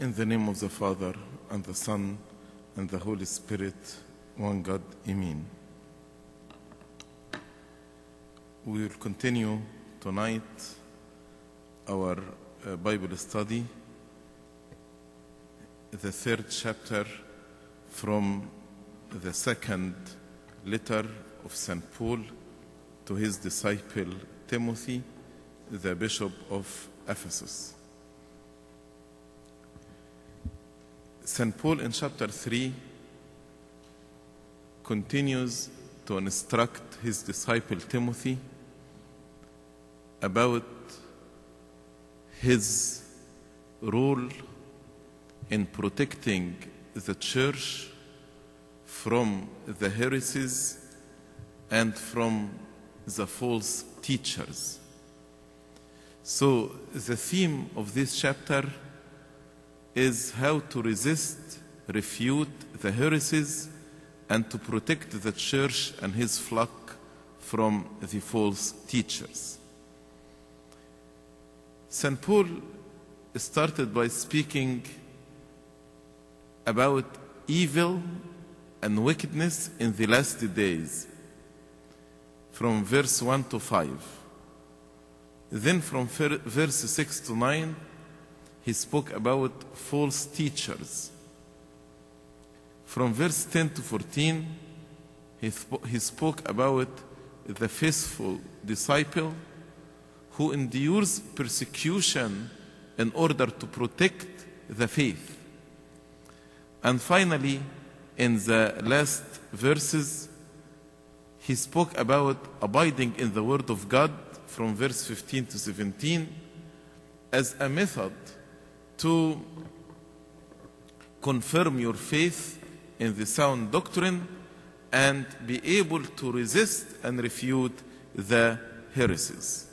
In the name of the Father, and the Son, and the Holy Spirit, one God, Amen. We will continue tonight our uh, Bible study, the third chapter from the second letter of St. Paul to his disciple Timothy, the Bishop of Ephesus. St. Paul in chapter 3 continues to instruct his disciple Timothy about his role in protecting the church from the heresies and from the false teachers. So, the theme of this chapter is how to resist, refute the heresies, and to protect the church and his flock from the false teachers. St. Paul started by speaking about evil and wickedness in the last days, from verse 1 to 5. Then, from verse 6 to 9, he spoke about false teachers. From verse 10 to 14, he, he spoke about the faithful disciple who endures persecution in order to protect the faith. And finally, in the last verses, he spoke about abiding in the Word of God from verse 15 to 17 as a method to confirm your faith in the sound doctrine and be able to resist and refute the heresies.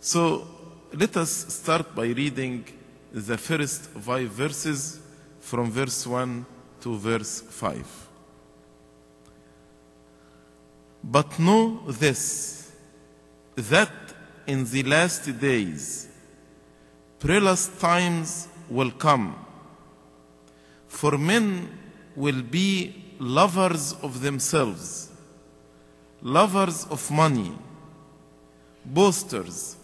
So let us start by reading the first five verses from verse 1 to verse 5. But know this, that in the last days perilous times will come, for men will be lovers of themselves, lovers of money, boasters,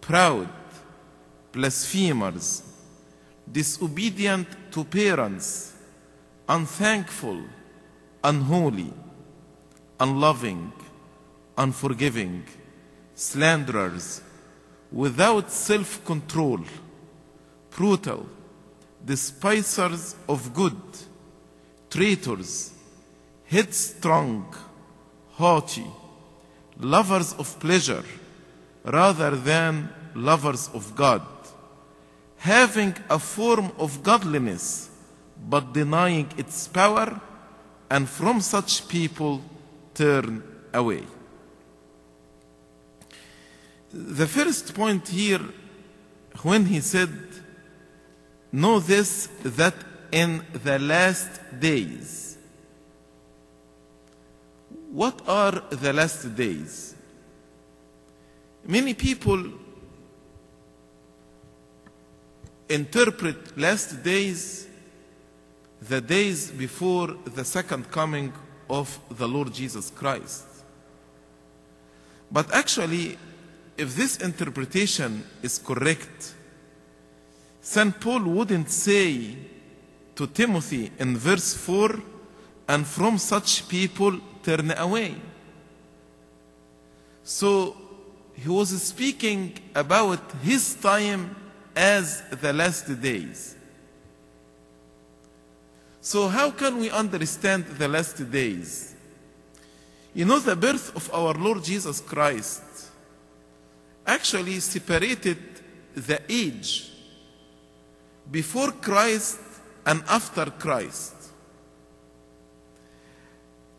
proud, blasphemers, disobedient to parents, unthankful, unholy, unloving, unforgiving, slanderers, without self control, brutal, despisers of good, traitors, headstrong, haughty, lovers of pleasure rather than lovers of God, having a form of godliness but denying its power, and from such people turn away. The first point here, when he said, Know this, that in the last days. What are the last days? Many people interpret last days the days before the second coming of the Lord Jesus Christ. But actually, if this interpretation is correct, St. Paul wouldn't say to Timothy in verse 4, and from such people turn away. So he was speaking about his time as the last days. So, how can we understand the last days? You know, the birth of our Lord Jesus Christ actually separated the age before Christ and after Christ.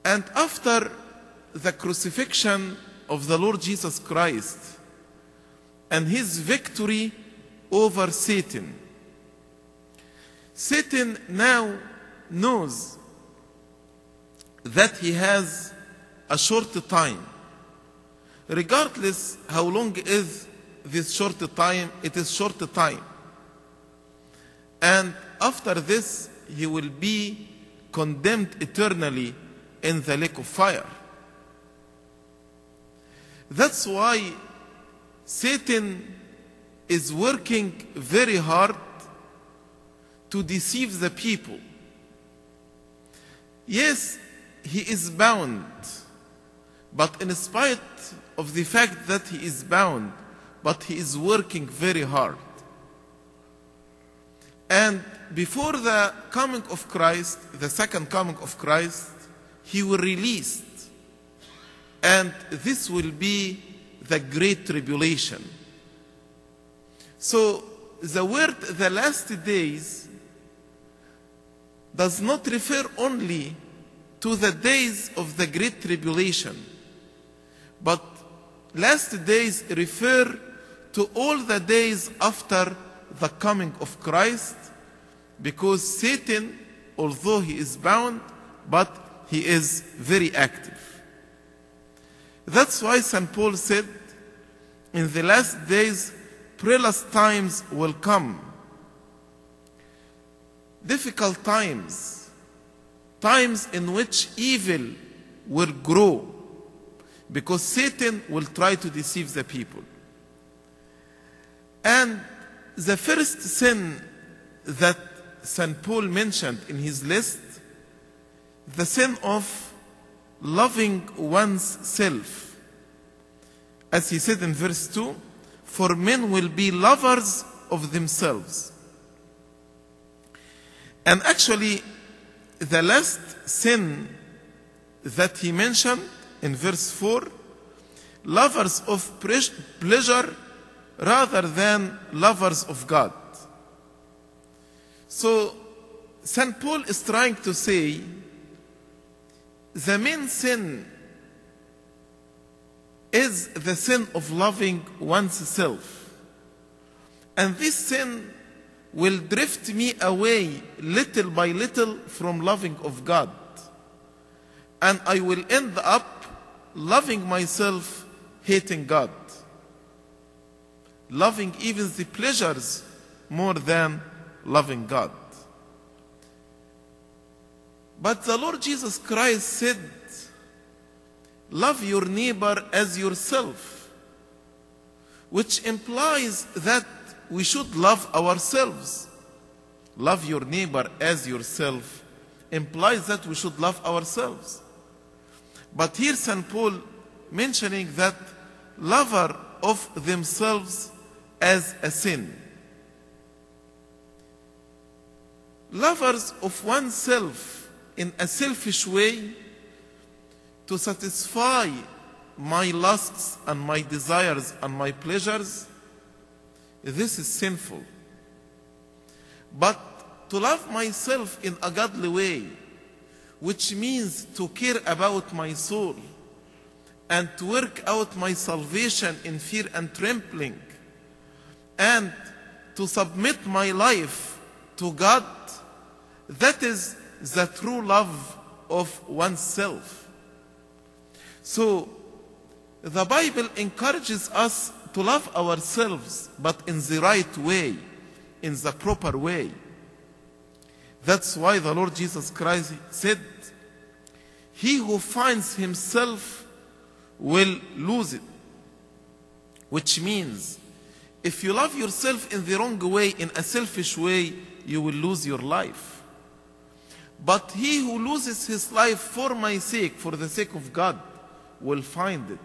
And after the crucifixion of the Lord Jesus Christ and his victory over Satan, Satan now knows that he has a short time. Regardless how long is this short time, it is short time. And after this, he will be condemned eternally in the lake of fire. That's why Satan is working very hard to deceive the people. Yes, he is bound, but in spite of the fact that he is bound, but he is working very hard. And before the coming of Christ, the second coming of Christ, he will release. And this will be the great tribulation. So the word the last days does not refer only to the days of the great tribulation, but last days refer to all the days after the coming of Christ because Satan, although he is bound, but he is very active. That's why St. Paul said, in the last days, perilous times will come. Difficult times, times in which evil will grow because Satan will try to deceive the people. And the first sin that St. Paul mentioned in his list, the sin of loving one's self. As he said in verse 2, for men will be lovers of themselves. And actually, the last sin that he mentioned in verse 4, lovers of pleasure rather than lovers of God. So, St. Paul is trying to say the main sin is the sin of loving oneself. And this sin will drift me away little by little from loving of God. And I will end up loving myself, hating God. Loving even the pleasures more than loving God. But the Lord Jesus Christ said, Love your neighbor as yourself, which implies that we should love ourselves. Love your neighbor as yourself implies that we should love ourselves. But here St. Paul mentioning that lover of themselves as a sin. Lovers of oneself in a selfish way to satisfy my lusts and my desires and my pleasures, this is sinful. But to love myself in a godly way, which means to care about my soul and to work out my salvation in fear and trembling and to submit my life to God, that is the true love of oneself. So, the Bible encourages us to love ourselves, but in the right way, in the proper way. That's why the Lord Jesus Christ said, He who finds himself will lose it. Which means, if you love yourself in the wrong way, in a selfish way, you will lose your life. But he who loses his life for my sake, for the sake of God, will find it.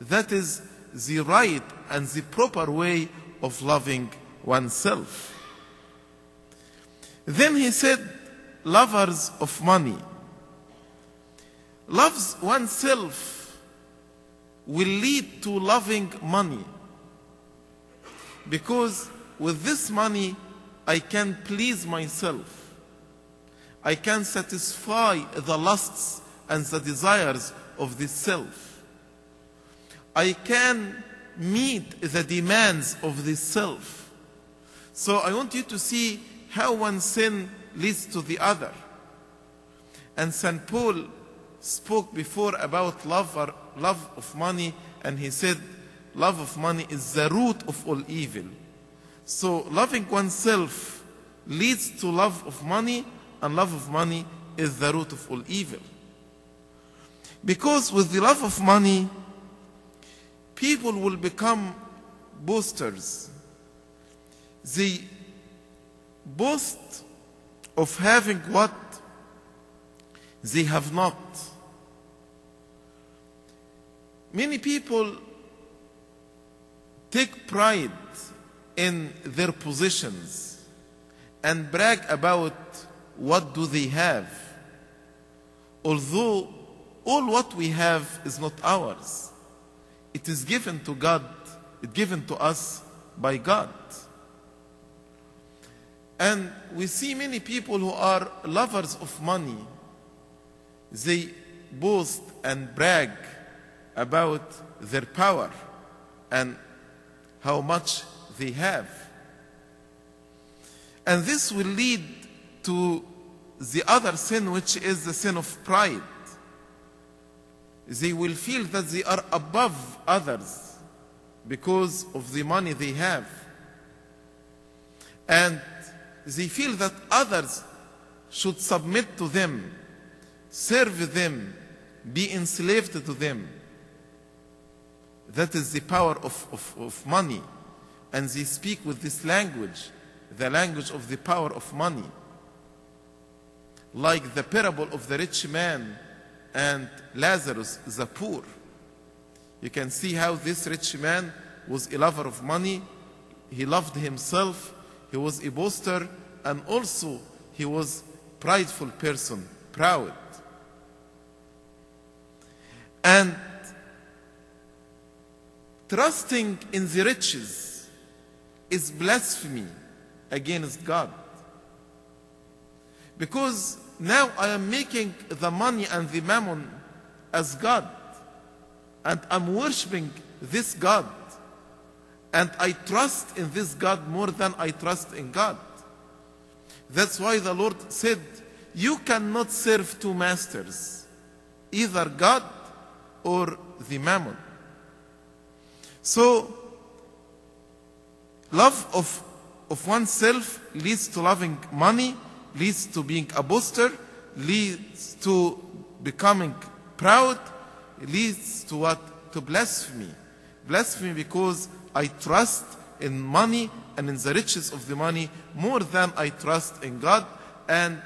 That is the right and the proper way of loving oneself. Then he said, lovers of money. Loves oneself will lead to loving money. Because with this money, I can please myself. I can satisfy the lusts and the desires of this self. I can meet the demands of this self. So I want you to see how one sin leads to the other. And St. Paul spoke before about love, or love of money, and he said, love of money is the root of all evil. So loving oneself leads to love of money, and love of money is the root of all evil. Because with the love of money, people will become boasters. They boast of having what they have not. Many people take pride in their positions and brag about what do they have although all what we have is not ours. It is given to god it given to us by god. And we see many people who are lovers of money. They boast and brag about their power and how much they have. And this will lead to the other sin, which is the sin of pride. They will feel that they are above others because of the money they have. And they feel that others should submit to them, serve them, be enslaved to them. That is the power of, of, of money. And they speak with this language, the language of the power of money. Like the parable of the rich man and Lazarus, the poor. You can see how this rich man was a lover of money. He loved himself. He was a boaster. And also, he was a prideful person, proud. And trusting in the riches is blasphemy against God. Because now I am making the money and the mammon as God. And I'm worshiping this God. And I trust in this God more than I trust in God. That's why the Lord said, You cannot serve two masters, either God or the mammon. So, love of, of oneself leads to loving money, leads to being a boaster, leads to becoming proud, leads to what? To blasphemy. Blasphemy because I trust in money and in the riches of the money more than I trust in God, and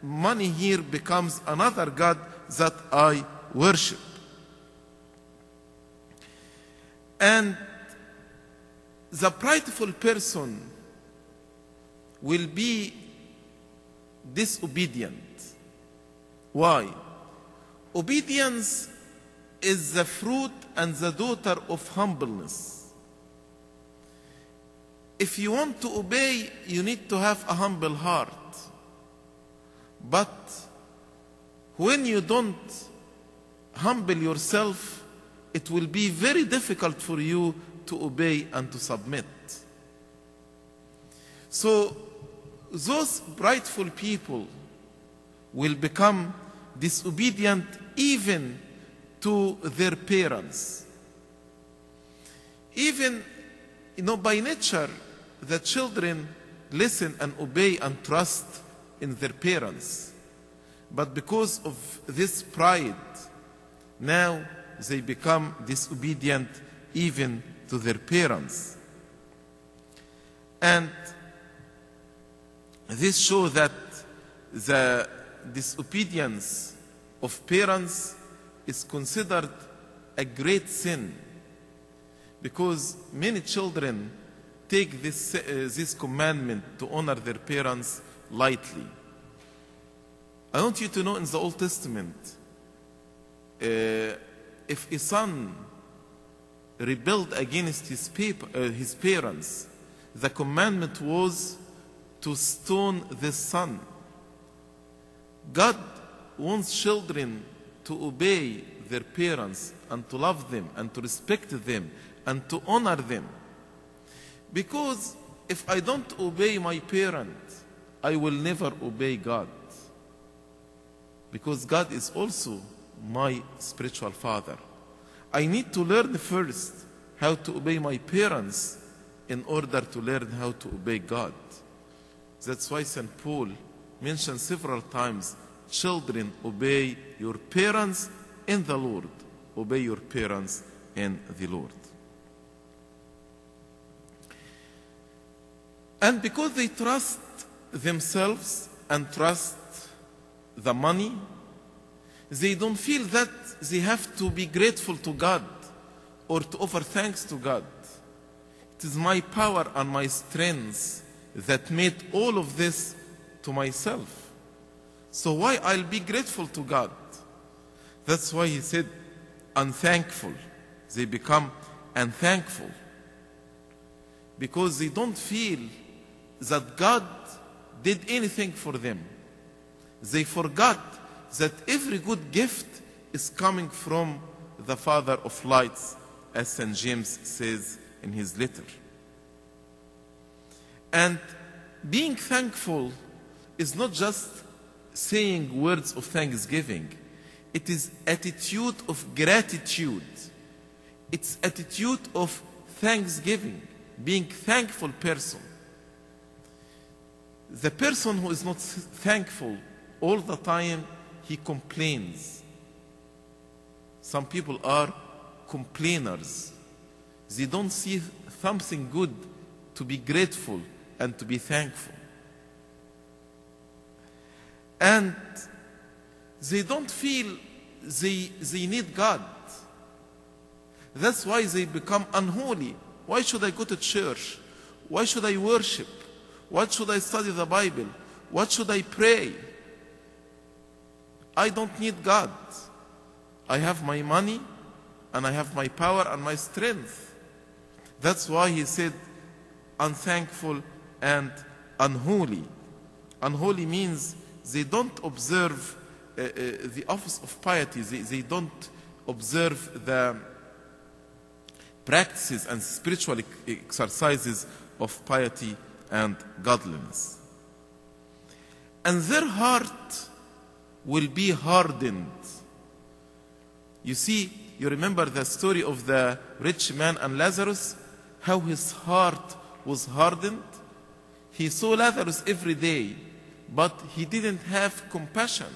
money here becomes another God that I worship. And the prideful person will be disobedient. Why? Obedience is the fruit and the daughter of humbleness. If you want to obey, you need to have a humble heart. But when you don't humble yourself, it will be very difficult for you to obey and to submit. So, those prideful people will become disobedient even to their parents. Even, you know, by nature, the children listen and obey and trust in their parents. But because of this pride, now they become disobedient even to their parents. And this shows that the disobedience of parents is considered a great sin because many children take this, uh, this commandment to honor their parents lightly. I want you to know in the Old Testament, uh, if a son rebelled against his, paper, uh, his parents, the commandment was to stone the son. God wants children to obey their parents and to love them and to respect them and to honor them. Because if I don't obey my parent, I will never obey God. Because God is also my spiritual father. I need to learn first how to obey my parents in order to learn how to obey God. That's why St. Paul mentioned several times children, obey your parents in the Lord. Obey your parents in the Lord. And because they trust themselves and trust the money, they don't feel that they have to be grateful to God or to offer thanks to God. It is my power and my strength that made all of this to myself. So why I'll be grateful to God? That's why he said unthankful. They become unthankful because they don't feel that God did anything for them. They forgot that every good gift is coming from the Father of lights, as St. James says in his letter. And being thankful is not just saying words of thanksgiving. It is attitude of gratitude. It's attitude of thanksgiving, being thankful person. The person who is not thankful all the time, he complains. Some people are complainers. They don't see something good to be grateful and to be thankful. And they don't feel they, they need God. That's why they become unholy. Why should I go to church? Why should I worship? What should I study the Bible? What should I pray? I don't need God. I have my money and I have my power and my strength. That's why he said unthankful and unholy. Unholy means they don't observe uh, uh, the office of piety, they, they don't observe the practices and spiritual exercises of piety and godliness. And their heart will be hardened. You see, you remember the story of the rich man and Lazarus? How his heart was hardened? He saw Lazarus every day, but he didn't have compassion.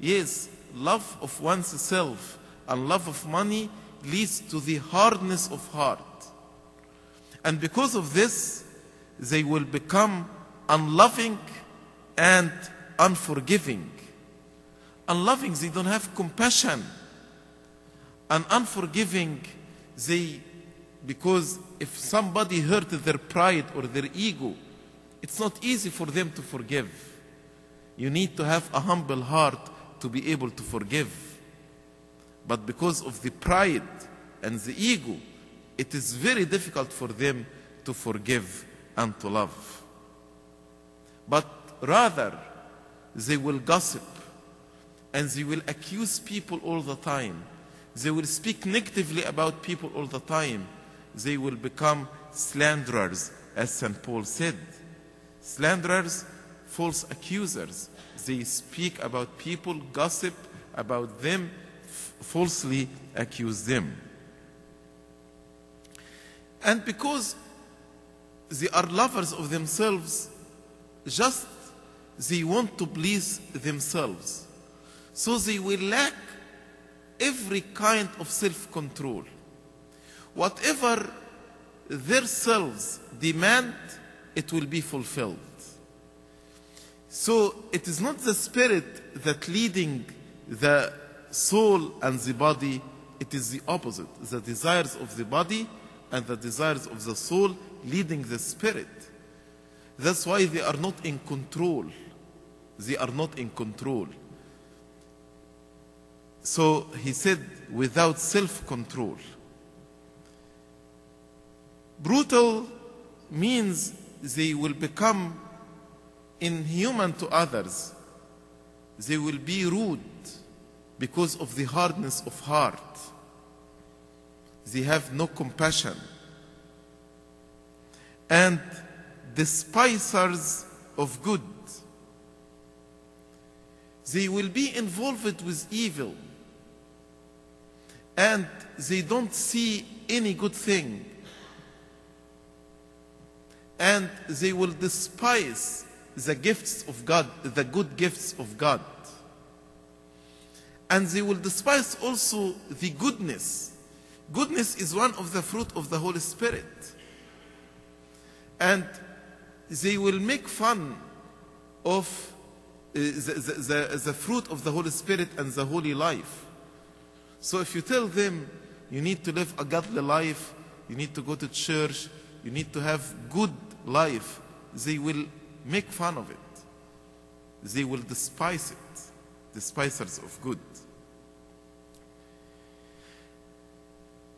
Yes, love of one's self and love of money leads to the hardness of heart. And because of this, they will become unloving and unforgiving. Unloving, they don't have compassion. And unforgiving, they, because if somebody hurt their pride or their ego, it's not easy for them to forgive. You need to have a humble heart to be able to forgive. But because of the pride and the ego, it is very difficult for them to forgive and to love. But rather, they will gossip and they will accuse people all the time. They will speak negatively about people all the time. They will become slanderers, as St. Paul said. Slanderers, false accusers. They speak about people, gossip about them, falsely accuse them. And because they are lovers of themselves, just they want to please themselves. So they will lack every kind of self control. Whatever their selves demand, it will be fulfilled. So it is not the spirit that leading the soul and the body, it is the opposite. The desires of the body and the desires of the soul leading the spirit. That's why they are not in control. They are not in control. So he said, without self control. Brutal means they will become inhuman to others. They will be rude because of the hardness of heart. They have no compassion. And despisers of good. They will be involved with evil. And they don't see any good thing. And they will despise the gifts of God, the good gifts of God. And they will despise also the goodness. Goodness is one of the fruit of the Holy Spirit. And they will make fun of uh, the, the, the, the fruit of the Holy Spirit and the holy life. So if you tell them you need to live a godly life, you need to go to church, you need to have good life, they will make fun of it. They will despise it, despisers of good.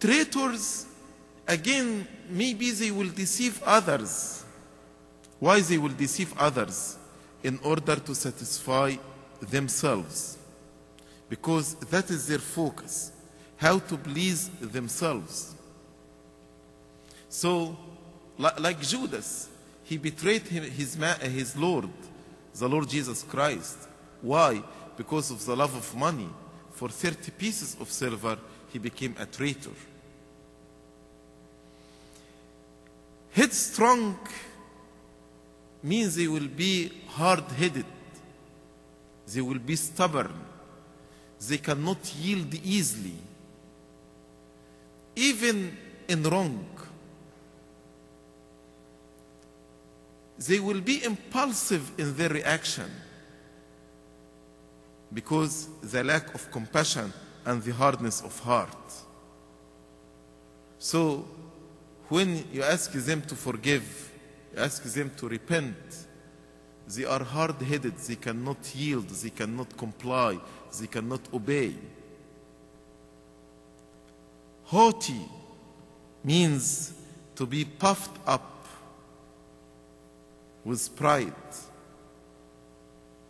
Traitors, again, maybe they will deceive others. Why they will deceive others? In order to satisfy themselves. Because that is their focus. How to please themselves. So, like Judas, he betrayed his, his Lord, the Lord Jesus Christ. Why? Because of the love of money. For 30 pieces of silver, he became a traitor. Headstrong means they will be hard headed, they will be stubborn, they cannot yield easily, even in wrong. They will be impulsive in their reaction because the lack of compassion and the hardness of heart. So, when you ask them to forgive, you ask them to repent, they are hard headed, they cannot yield, they cannot comply, they cannot obey. Haughty means to be puffed up with pride,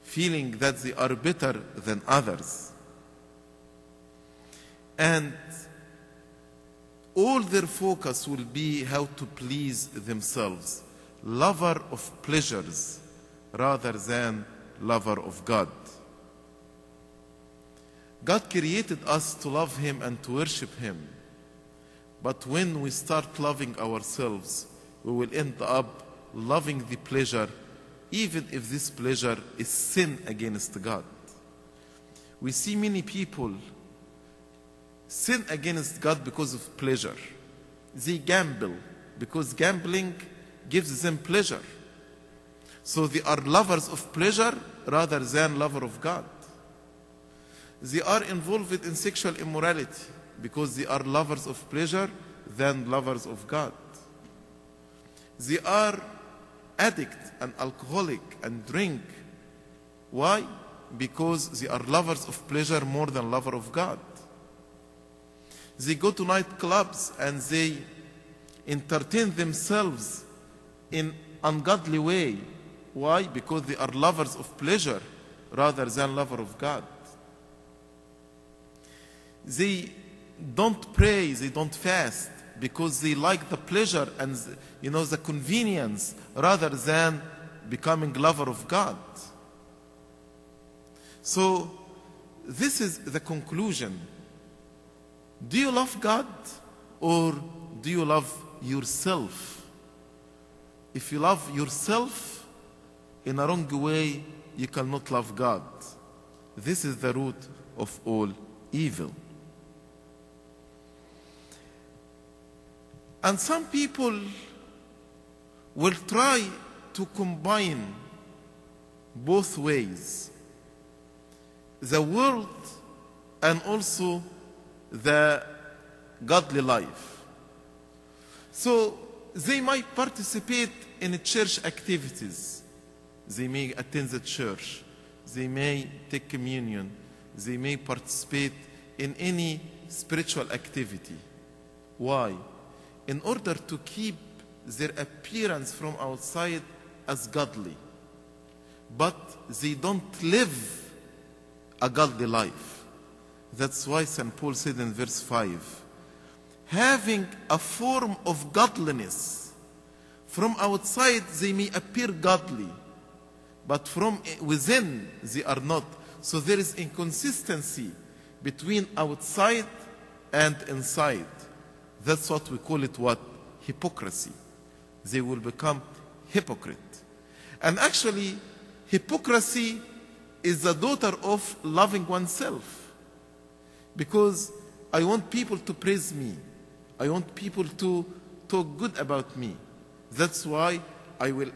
feeling that they are better than others. And all their focus will be how to please themselves, lover of pleasures rather than lover of God. God created us to love Him and to worship Him. But when we start loving ourselves, we will end up loving the pleasure, even if this pleasure is sin against God. We see many people sin against God because of pleasure. They gamble because gambling gives them pleasure. So they are lovers of pleasure rather than lover of God. They are involved in sexual immorality because they are lovers of pleasure than lovers of God. They are addict and alcoholic and drink. Why? Because they are lovers of pleasure more than lover of God. They go to nightclubs and they entertain themselves in ungodly way. Why? Because they are lovers of pleasure rather than lover of God. They don't pray, they don't fast because they like the pleasure and you know the convenience rather than becoming lover of God. So this is the conclusion. Do you love God or do you love yourself? If you love yourself in a wrong way, you cannot love God. This is the root of all evil. And some people will try to combine both ways the world and also the godly life. So they might participate in church activities. They may attend the church. They may take communion. They may participate in any spiritual activity. Why? In order to keep their appearance from outside as godly. But they don't live a godly life. That's why St. Paul said in verse 5 having a form of godliness. From outside they may appear godly, but from within they are not. So there is inconsistency between outside and inside. That's what we call it what? Hypocrisy. They will become hypocrite. And actually, hypocrisy is the daughter of loving oneself. Because I want people to praise me. I want people to talk good about me. That's why I will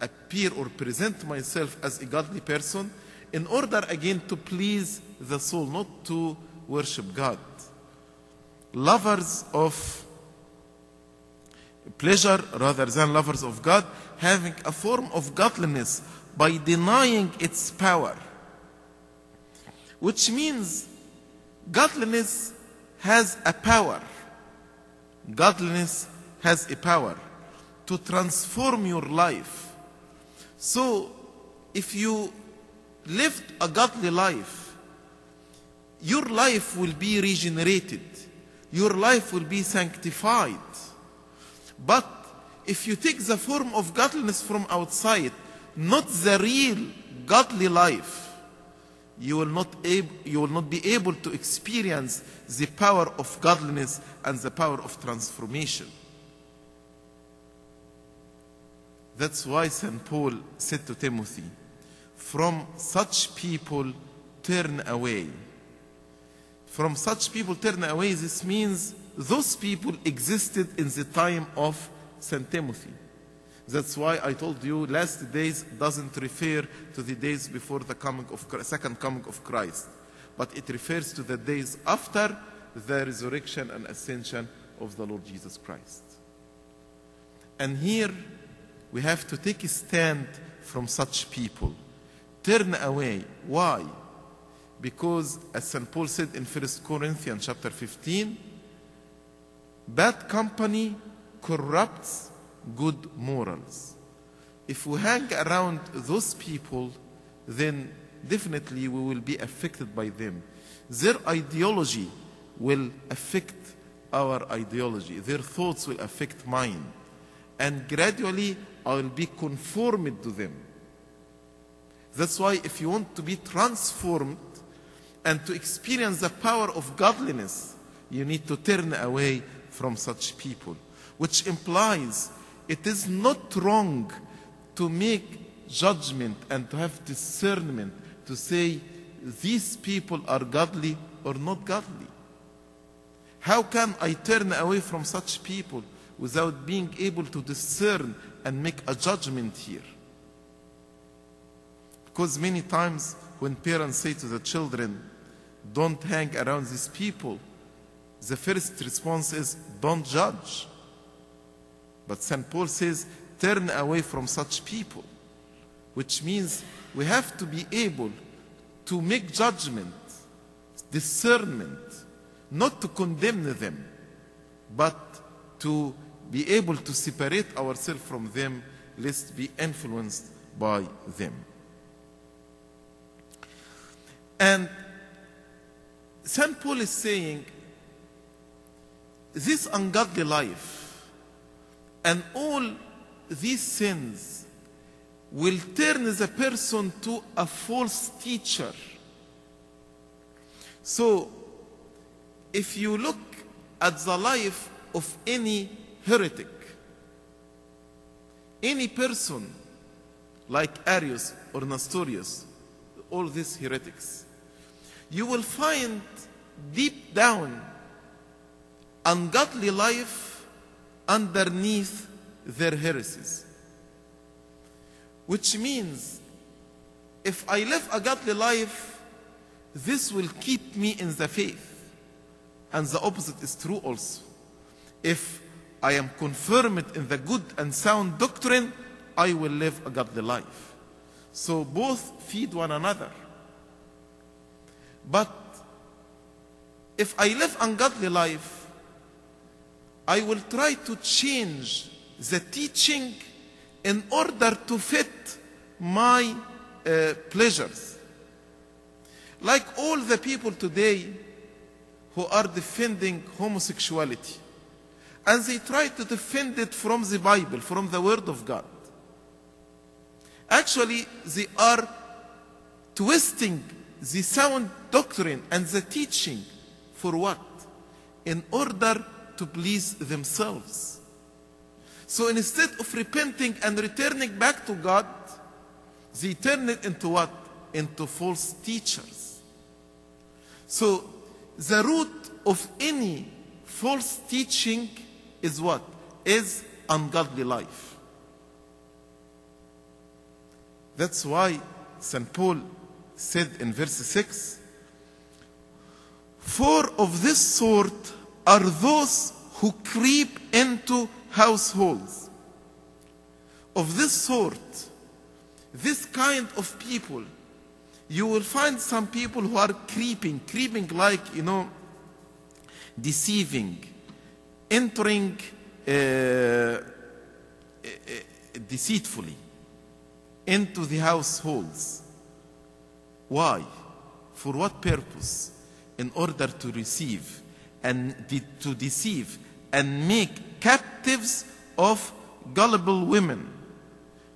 appear or present myself as a godly person in order again to please the soul, not to worship God. Lovers of pleasure rather than lovers of God, having a form of godliness by denying its power. Which means godliness has a power. Godliness has a power to transform your life. So, if you lived a godly life, your life will be regenerated. Your life will be sanctified. But if you take the form of godliness from outside, not the real godly life, you will not, ab- you will not be able to experience the power of godliness and the power of transformation. That's why St. Paul said to Timothy, From such people turn away. From such people turn away, this means those people existed in the time of St. Timothy. That's why I told you last days doesn't refer to the days before the coming of Christ, second coming of Christ, but it refers to the days after the resurrection and ascension of the Lord Jesus Christ. And here we have to take a stand from such people. Turn away. Why? Because as St. Paul said in 1 Corinthians chapter 15, bad company corrupts good morals. If we hang around those people, then definitely we will be affected by them. Their ideology will affect our ideology. Their thoughts will affect mine. And gradually I will be conformed to them. That's why if you want to be transformed and to experience the power of godliness, you need to turn away from such people, which implies it is not wrong to make judgment and to have discernment to say these people are godly or not godly. How can I turn away from such people without being able to discern and make a judgment here? Because many times when parents say to the children, don't hang around these people, the first response is, don't judge. But St. Paul says, turn away from such people, which means we have to be able to make judgment, discernment, not to condemn them, but to be able to separate ourselves from them, lest be influenced by them. And St. Paul is saying, this ungodly life and all these sins will turn the person to a false teacher. So, if you look at the life of any heretic, any person like Arius or Nestorius, all these heretics, you will find deep down ungodly life underneath their heresies. Which means, if I live a godly life, this will keep me in the faith. And the opposite is true also. If I am confirmed in the good and sound doctrine, I will live a godly life. So both feed one another. But if I live ungodly life, I will try to change the teaching in order to fit my uh, pleasures. Like all the people today who are defending homosexuality. And they try to defend it from the Bible, from the Word of God. Actually, they are twisting the sound doctrine and the teaching for what? In order to please themselves. So instead of repenting and returning back to God, they turn it into what? Into false teachers. So the root of any false teaching is what? Is ungodly life. That's why St. Paul said in verse 6 For of this sort are those who creep into households. Of this sort, this kind of people, you will find some people who are creeping, creeping like, you know, deceiving, entering uh, uh, deceitfully into the households. Why? For what purpose? In order to receive and de- to deceive and make captives of gullible women,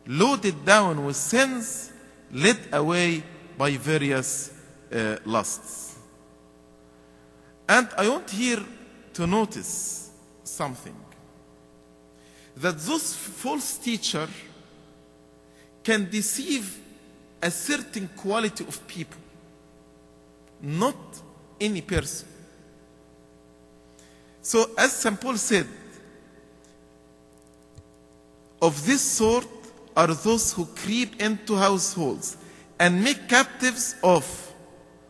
loaded down with sins, led away by various uh, lusts. And I want here to notice something that those false teachers can deceive a certain quality of people, not any person. So, as St. Paul said, of this sort are those who creep into households and make captives of.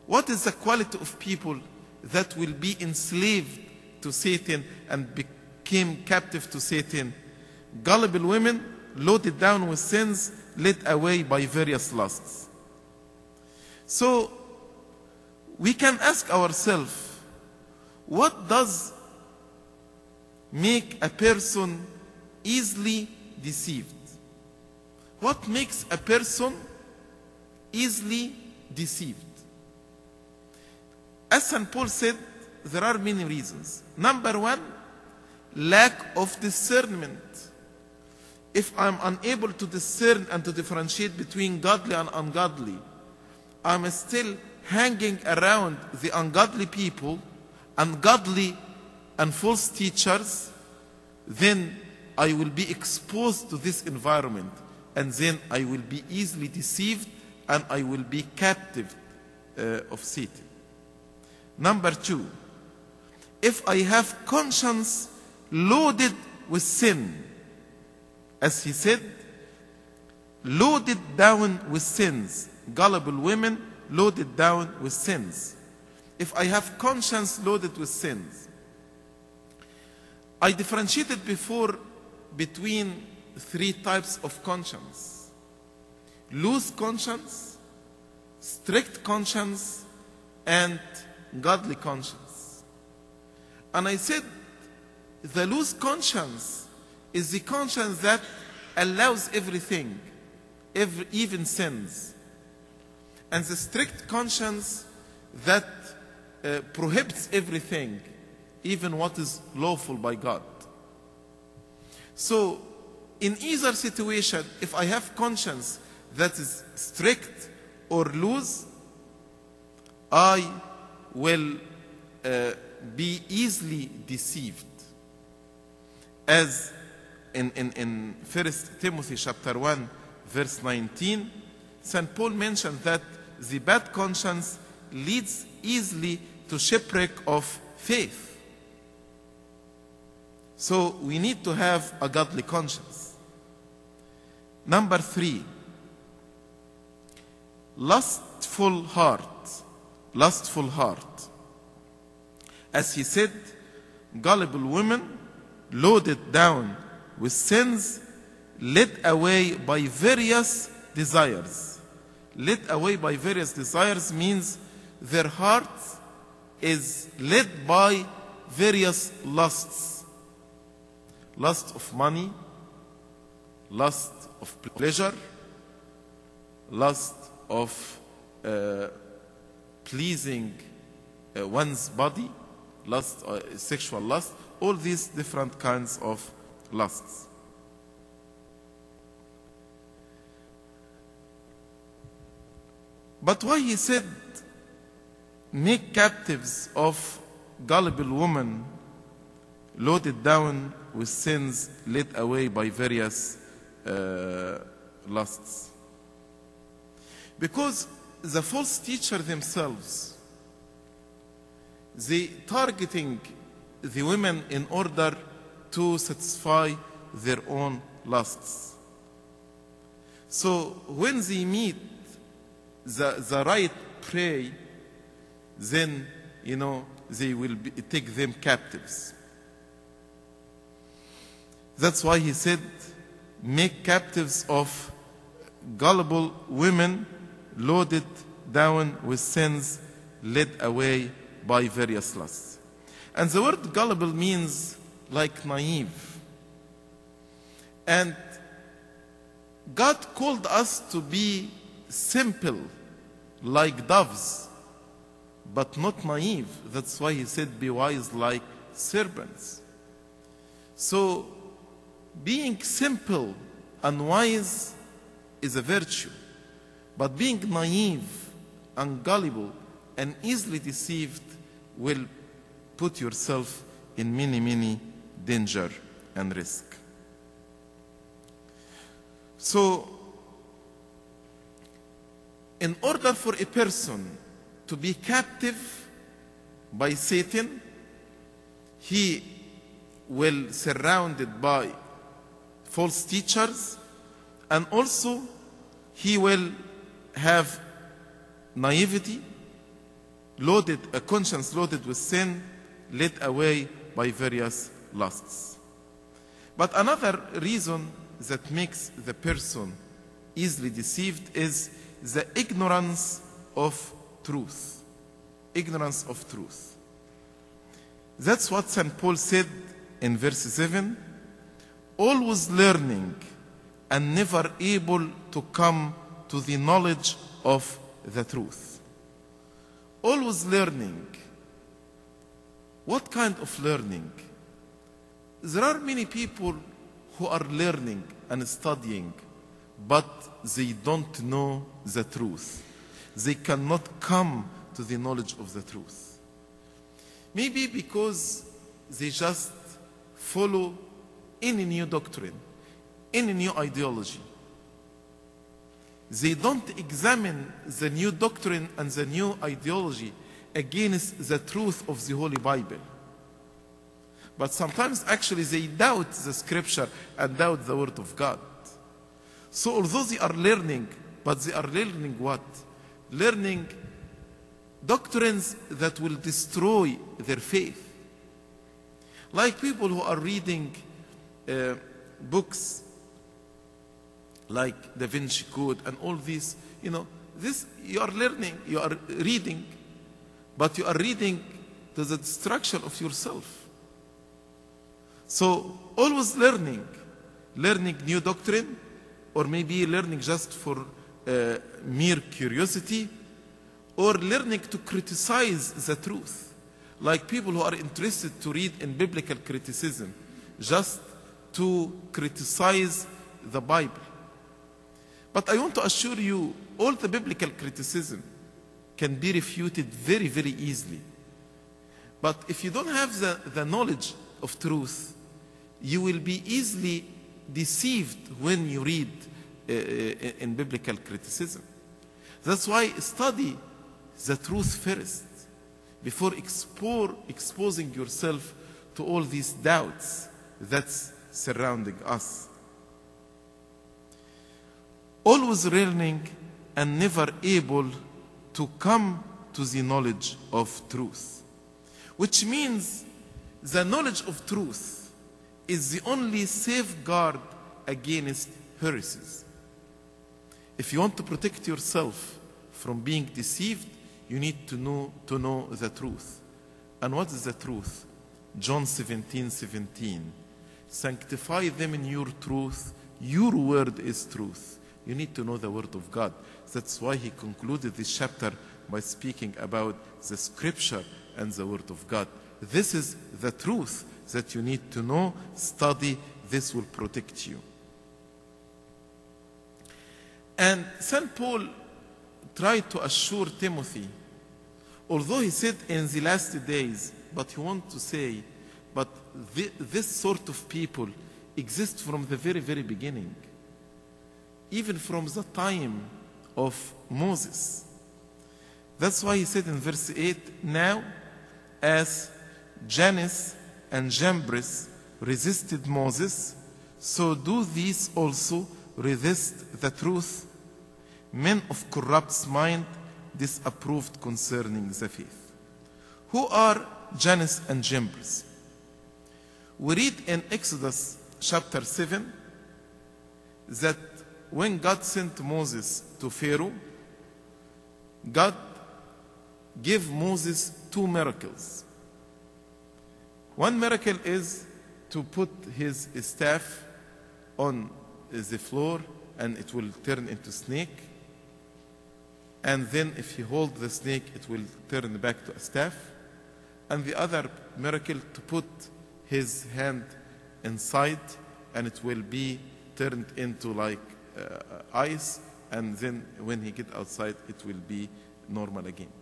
What is the quality of people that will be enslaved to Satan and became captive to Satan? Gullible women loaded down with sins, led away by various lusts. So we can ask ourselves, what does make a person easily deceived? What makes a person easily deceived? As St. Paul said, there are many reasons. Number one, lack of discernment. If I'm unable to discern and to differentiate between godly and ungodly, I'm still hanging around the ungodly people, ungodly and false teachers, then I will be exposed to this environment and then I will be easily deceived and I will be captive uh, of Satan. Number two, if I have conscience loaded with sin, as he said, loaded down with sins, gullible women loaded down with sins. If I have conscience loaded with sins, I differentiated before between three types of conscience loose conscience, strict conscience, and godly conscience. And I said the loose conscience is the conscience that allows everything, every, even sins. And the strict conscience that uh, prohibits everything, even what is lawful by God. So, in either situation, if I have conscience that is strict or loose, I will uh, be easily deceived. As in, in, in 1 Timothy chapter 1, verse 19, St. Paul mentioned that the bad conscience leads easily to shipwreck of faith. So we need to have a godly conscience. Number three, lustful heart. Lustful heart. As he said, gullible women loaded down with sins, led away by various desires. Led away by various desires means their heart is led by various lusts lust of money, lust of pleasure, lust of uh, pleasing uh, one's body, lust, uh, sexual lust, all these different kinds of lusts. But why he said, make captives of gullible women loaded down with sins led away by various uh, lusts. Because the false teacher themselves, they targeting the women in order to satisfy their own lusts. So when they meet the, the right prey, then, you know, they will be, take them captives. That's why he said, make captives of gullible women loaded down with sins led away by various lusts. And the word gullible means like naive. And God called us to be simple, like doves, but not naive. That's why He said, Be wise like serpents. So, being simple and wise is a virtue, but being naive and gullible and easily deceived will put yourself in many, many danger and risk. So, in order for a person to be captive by Satan, he will surrounded by false teachers and also he will have naivety loaded a conscience loaded with sin led away by various lusts. But another reason that makes the person easily deceived is the ignorance of truth ignorance of truth that's what st paul said in verse 7 always learning and never able to come to the knowledge of the truth. Always learning. What kind of learning? There are many people who are learning and studying, but they don't know the truth. They cannot come to the knowledge of the truth. Maybe because they just follow any new doctrine, any new ideology. They don't examine the new doctrine and the new ideology against the truth of the Holy Bible. But sometimes actually they doubt the scripture and doubt the word of God. So although they are learning, but they are learning what? Learning doctrines that will destroy their faith. Like people who are reading uh, books like Da Vinci Code and all these, you know, this you are learning, you are reading, but you are reading to the destruction of yourself. So always learning, learning new doctrine, or maybe learning just for uh, mere curiosity, or learning to criticize the truth, like people who are interested to read in biblical criticism, just to criticize the Bible. But I want to assure you, all the biblical criticism can be refuted very, very easily. But if you don't have the, the knowledge of truth, you will be easily deceived when you read uh, in biblical criticism. That's why study the truth first before explore, exposing yourself to all these doubts that's surrounding us. Always learning and never able to come to the knowledge of truth. Which means the knowledge of truth is the only safeguard against heresies. If you want to protect yourself from being deceived, you need to know, to know the truth. And what is the truth? John 17 17. Sanctify them in your truth. Your word is truth. You need to know the word of God. That's why he concluded this chapter by speaking about the scripture and the word of God. This is the truth that you need to know, study. This will protect you. And St. Paul tried to assure Timothy, although he said in the last days, but he wants to say But thi- this sort of people exist from the very, very beginning, even from the time of Moses. That's why he said in verse 8 Now, as Jannes and Jambres resisted Moses, so do these also resist the truth. Men of corrupt mind disapproved concerning the faith. Who are Jannes and Jambres? We read in Exodus chapter 7 that when God sent Moses to Pharaoh, God gave Moses two miracles. One miracle is to put his staff on the floor and it will turn into snake. And then if he hold the snake, it will turn back to a staff. And the other miracle to put his hand inside and it will be turned into like uh, ice and then when he get outside it will be normal again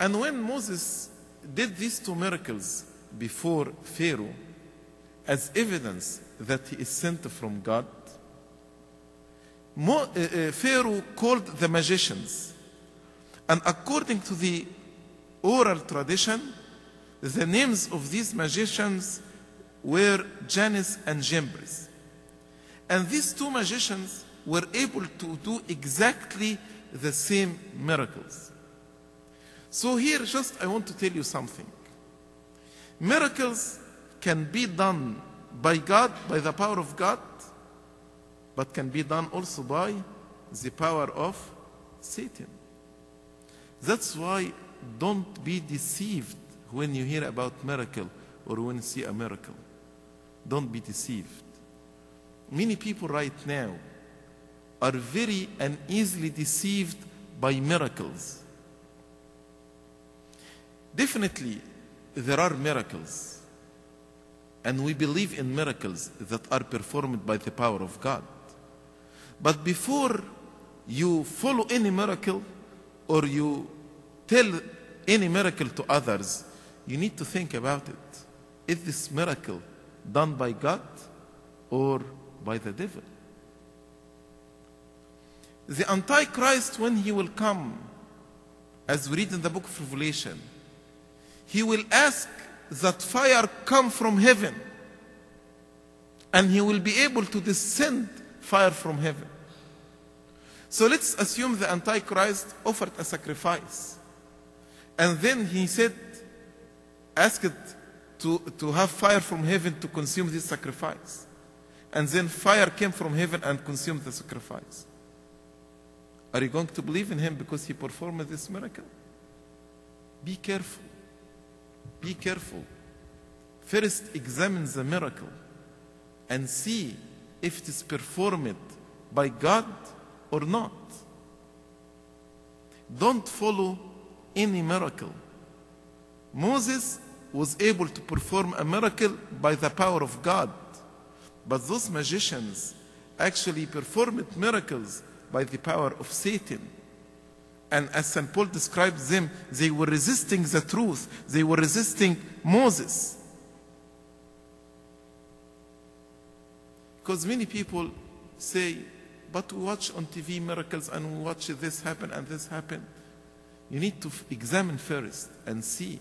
and when moses did these two miracles before pharaoh as evidence that he is sent from god uh, uh, pharaoh called the magicians and according to the oral tradition the names of these magicians were Jannes and Jambres. And these two magicians were able to do exactly the same miracles. So here just I want to tell you something. Miracles can be done by God, by the power of God, but can be done also by the power of Satan. That's why don't be deceived when you hear about miracle or when you see a miracle. Don't be deceived. Many people right now are very and easily deceived by miracles. Definitely, there are miracles. And we believe in miracles that are performed by the power of God. But before you follow any miracle or you tell any miracle to others, you need to think about it. Is this miracle done by God or by the devil? The Antichrist, when he will come, as we read in the book of Revelation, he will ask that fire come from heaven. And he will be able to descend fire from heaven. So let's assume the Antichrist offered a sacrifice. And then he said, asked to, to have fire from heaven to consume this sacrifice. And then fire came from heaven and consumed the sacrifice. Are you going to believe in him because he performed this miracle? Be careful. Be careful. First, examine the miracle and see if it is performed by God or not. Don't follow any miracle. Moses was able to perform a miracle by the power of God. But those magicians actually performed miracles by the power of Satan. And as St. Paul describes them, they were resisting the truth, they were resisting Moses. Because many people say, but we watch on TV miracles and we watch this happen and this happen. You need to examine first and see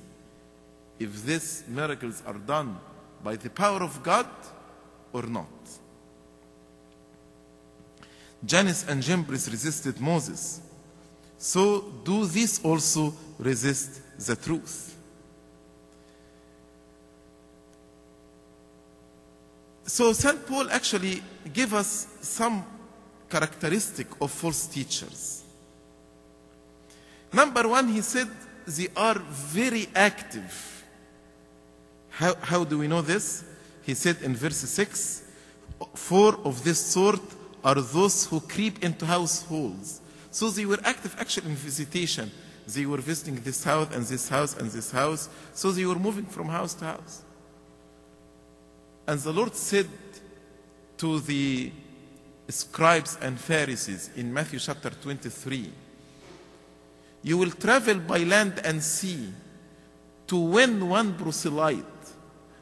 if these miracles are done by the power of God or not. Jannes and Jambres resisted Moses. So do these also resist the truth. So St. Paul actually gave us some characteristic of false teachers. Number one, he said they are very active. How, how do we know this? He said in verse 6 For of this sort are those who creep into households. So they were active actually in visitation. They were visiting this house and this house and this house. So they were moving from house to house. And the Lord said to the scribes and Pharisees in Matthew chapter 23 You will travel by land and sea to win one proselyte.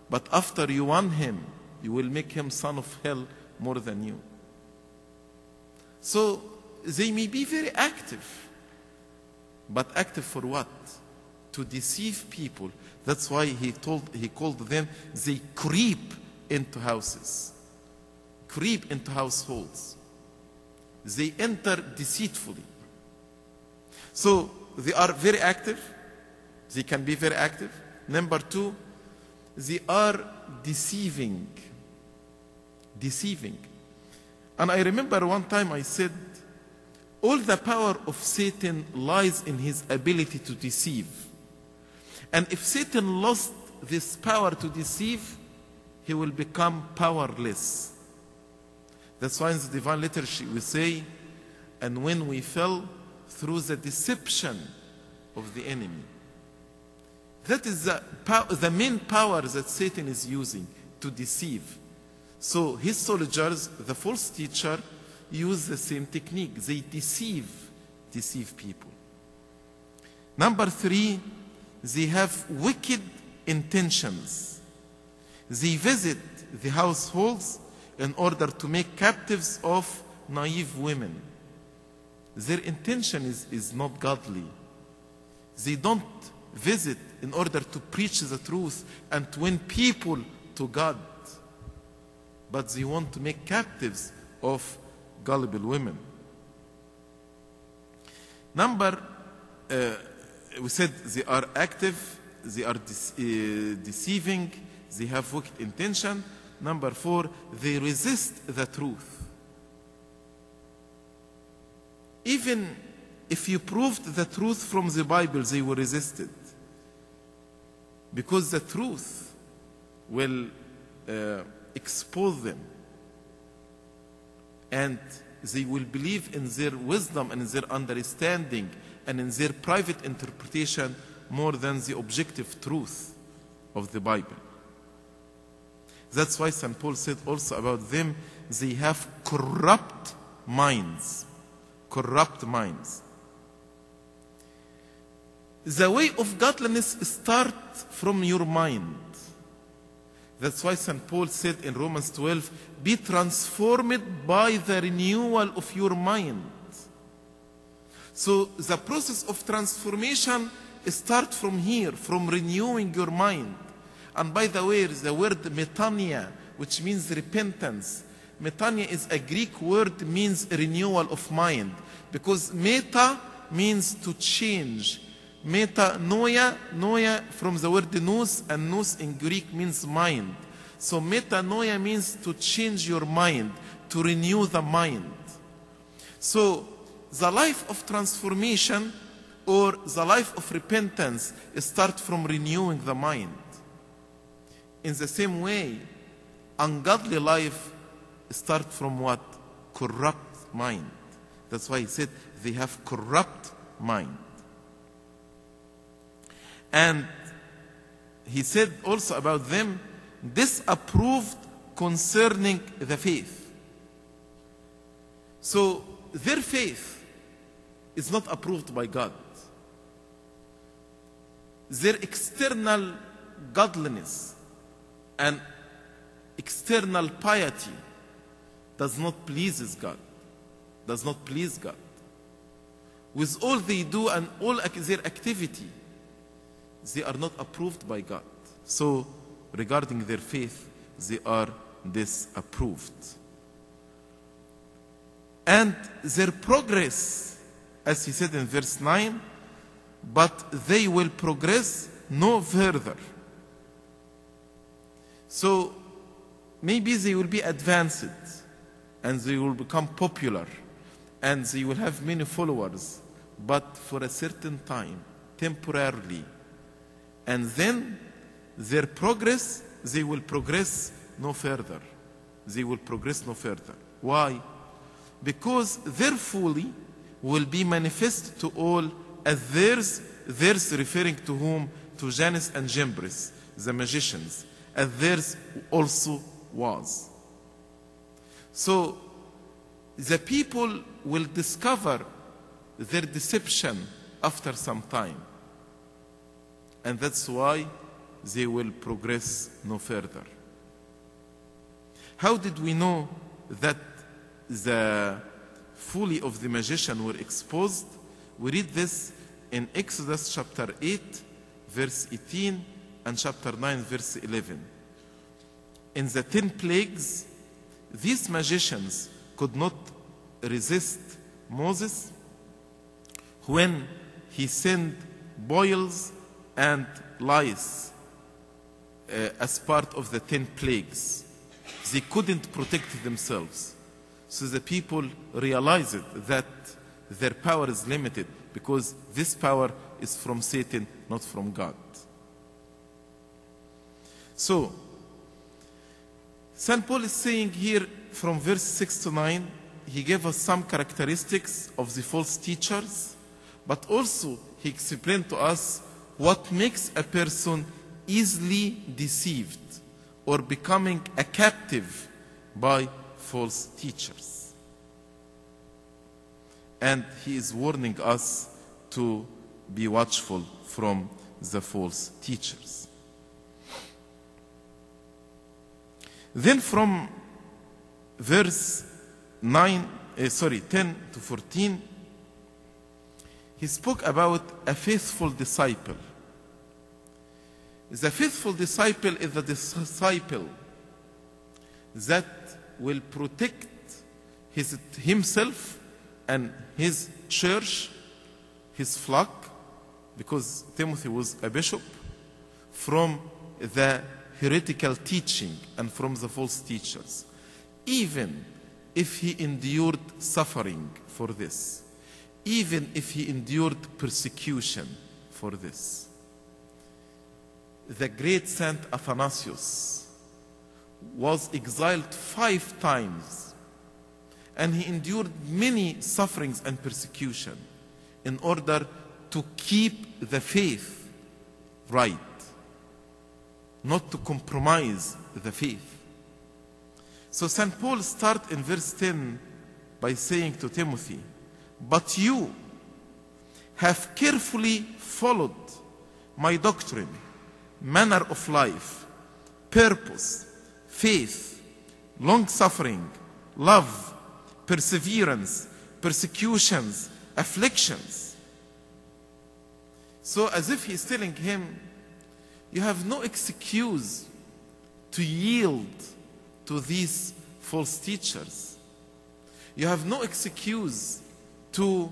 But after you won him, you will make him son of hell more than you. So they may be very active. But active for what? To deceive people. That's why he told he called them they creep into houses. Creep into households. They enter deceitfully. So they are very active. They can be very active. Number two, they are deceiving. Deceiving. And I remember one time I said, all the power of Satan lies in his ability to deceive. And if Satan lost this power to deceive, he will become powerless. That's why in the divine liturgy we say, and when we fell through the deception of the enemy. That is the, the main power that Satan is using to deceive. So his soldiers, the false teacher, use the same technique. They deceive, deceive people. Number three, they have wicked intentions. They visit the households in order to make captives of naive women. Their intention is, is not godly. They don't visit in order to preach the truth and to win people to God, but they want to make captives of gullible women. Number, uh, we said they are active, they are dece- uh, deceiving, they have wicked intention. Number four, they resist the truth. Even if you proved the truth from the Bible, they will resist it. Because the truth will uh, expose them. And they will believe in their wisdom and in their understanding and in their private interpretation more than the objective truth of the Bible. That's why St. Paul said also about them, they have corrupt minds. Corrupt minds. The way of godliness starts from your mind. That's why St. Paul said in Romans 12, be transformed by the renewal of your mind. So the process of transformation starts from here, from renewing your mind. And by the way, the word metania, which means repentance, metania is a Greek word means renewal of mind. Because meta means to change. Meta noia, noia from the word nous, and nous in Greek means mind. So metanoia means to change your mind, to renew the mind. So the life of transformation or the life of repentance starts from renewing the mind. In the same way, ungodly life starts from what? Corrupt mind. That's why he said they have corrupt mind. And he said also about them, disapproved concerning the faith. So their faith is not approved by God. Their external godliness and external piety does not please God, does not please God. With all they do and all their activity, they are not approved by God. So, regarding their faith, they are disapproved. And their progress, as he said in verse 9, but they will progress no further. So, maybe they will be advanced and they will become popular and they will have many followers, but for a certain time, temporarily. And then their progress, they will progress no further. They will progress no further. Why? Because their folly will be manifest to all as theirs, theirs referring to whom? To Jannes and Jambres, the magicians, as theirs also was. So the people will discover their deception after some time. And that's why they will progress no further. How did we know that the folly of the magician were exposed? We read this in Exodus chapter 8, verse 18, and chapter 9, verse 11. In the ten plagues, these magicians could not resist Moses when he sent boils and lice uh, as part of the ten plagues. They couldn't protect themselves. So the people realized that their power is limited because this power is from Satan, not from God. So, St. Paul is saying here from verse 6 to 9, he gave us some characteristics of the false teachers, but also he explained to us what makes a person easily deceived or becoming a captive by false teachers. And he is warning us to be watchful from the false teachers. Then from verse 9, uh, sorry, 10 to 14, he spoke about a faithful disciple. The faithful disciple is the disciple that will protect his, himself and his church, his flock, because Timothy was a bishop, from the heretical teaching and from the false teachers, even if he endured suffering for this, even if he endured persecution for this. The great Saint Athanasius was exiled five times and he endured many sufferings and persecution in order to keep the faith right not to compromise the faith. So St. Paul starts in verse 10 by saying to Timothy, But you have carefully followed my doctrine, manner of life, purpose, faith, long suffering, love, perseverance, persecutions, afflictions. So, as if he's telling him, you have no excuse to yield to these false teachers. You have no excuse to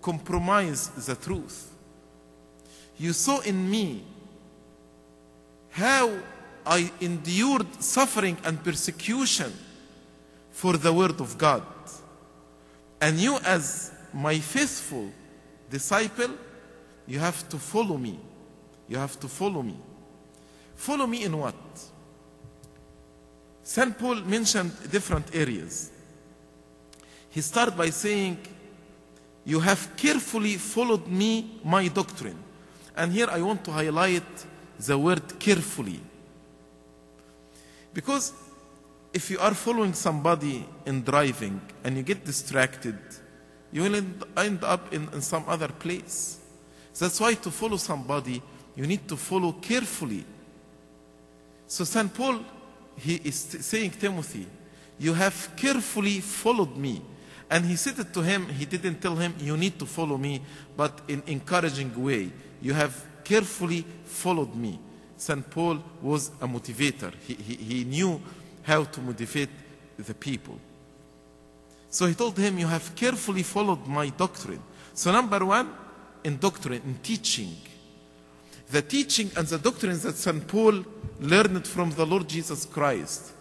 compromise the truth. You saw in me how I endured suffering and persecution for the word of God. And you, as my faithful disciple, you have to follow me. You have to follow me. Follow me in what? St. Paul mentioned different areas. He started by saying, You have carefully followed me, my doctrine. And here I want to highlight the word carefully. Because if you are following somebody in driving and you get distracted, you will end up in, in some other place. That's why to follow somebody, you need to follow carefully. So St. Paul, he is saying Timothy, you have carefully followed me. And he said it to him, he didn't tell him, you need to follow me, but in encouraging way. You have carefully followed me. St. Paul was a motivator. He, he, he knew how to motivate the people. So he told him, you have carefully followed my doctrine. So number one, in doctrine, in teaching. The teaching and the doctrines that St. Paul learned from the Lord Jesus Christ.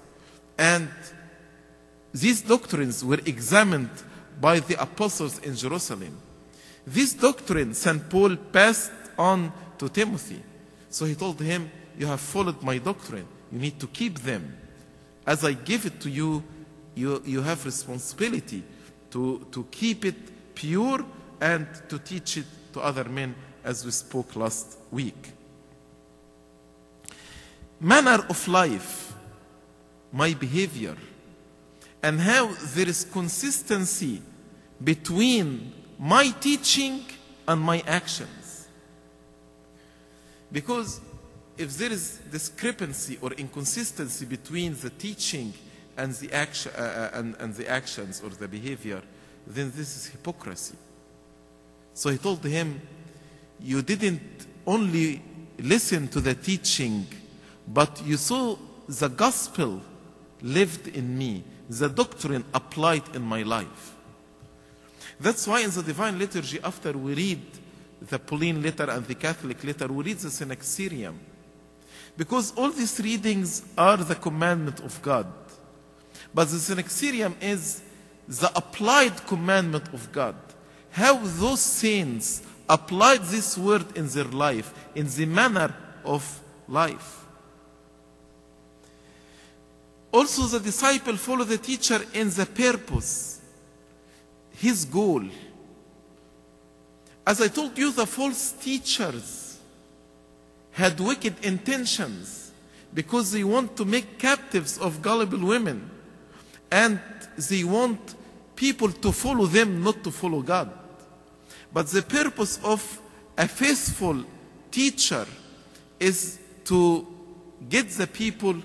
And these doctrines were examined by the apostles in Jerusalem. This doctrine St. Paul passed on to Timothy. So he told him, You have followed my doctrine. You need to keep them. As I give it to you, you, you have responsibility to, to keep it pure and to teach it to other men, as we spoke last week. Manner of life, my behavior, and how there is consistency between my teaching and my actions. Because if there is discrepancy or inconsistency between the teaching and the, action, uh, uh, and, and the actions or the behavior, then this is hypocrisy. So he told him, You didn't only listen to the teaching, but you saw the gospel lived in me, the doctrine applied in my life. That's why in the divine liturgy, after we read the Pauline letter and the Catholic letter, we read the Synaxarium. Because all these readings are the commandment of God. But the Synaxarium is the applied commandment of God. How those saints applied this word in their life, in the manner of life. Also, the disciple follow the teacher in the purpose, his goal. As I told you, the false teachers had wicked intentions because they want to make captives of gullible women and they want people to follow them, not to follow God. But the purpose of a faithful teacher is to get the people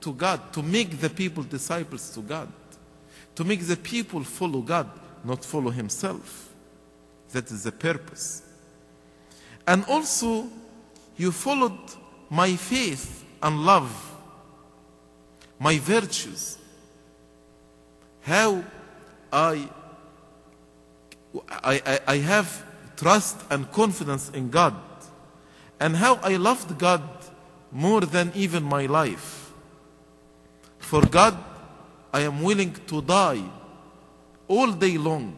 to God, to make the people disciples to God, to make the people follow God, not follow himself. That is the purpose. And also, you followed my faith and love, my virtues. How I, I, I, have trust and confidence in God, and how I loved God more than even my life. For God, I am willing to die all day long.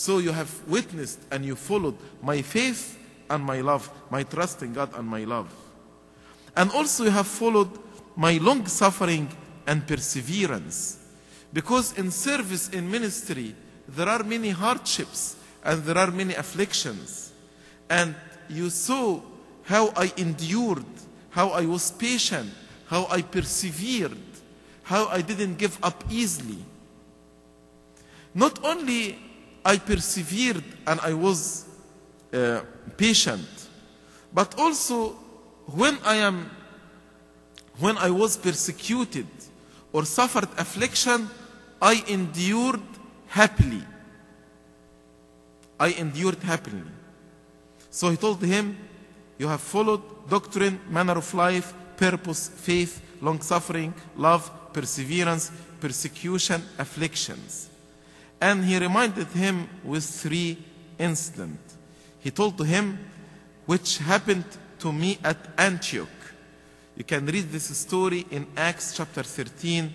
So you have witnessed and you followed my faith and my love, my trust in God and my love. And also you have followed my long suffering and perseverance. Because in service, in ministry, there are many hardships and there are many afflictions. And you saw how I endured, how I was patient, how I persevered, how I didn't give up easily. Not only I persevered and I was uh, patient, but also when I am when I was persecuted or suffered affliction, I endured happily. I endured happily. So he told him, You have followed doctrine, manner of life, purpose, faith, long suffering, love, perseverance, persecution, afflictions. And he reminded him with three incidents. He told to him, which happened to me at Antioch. You can read this story in Acts chapter 13,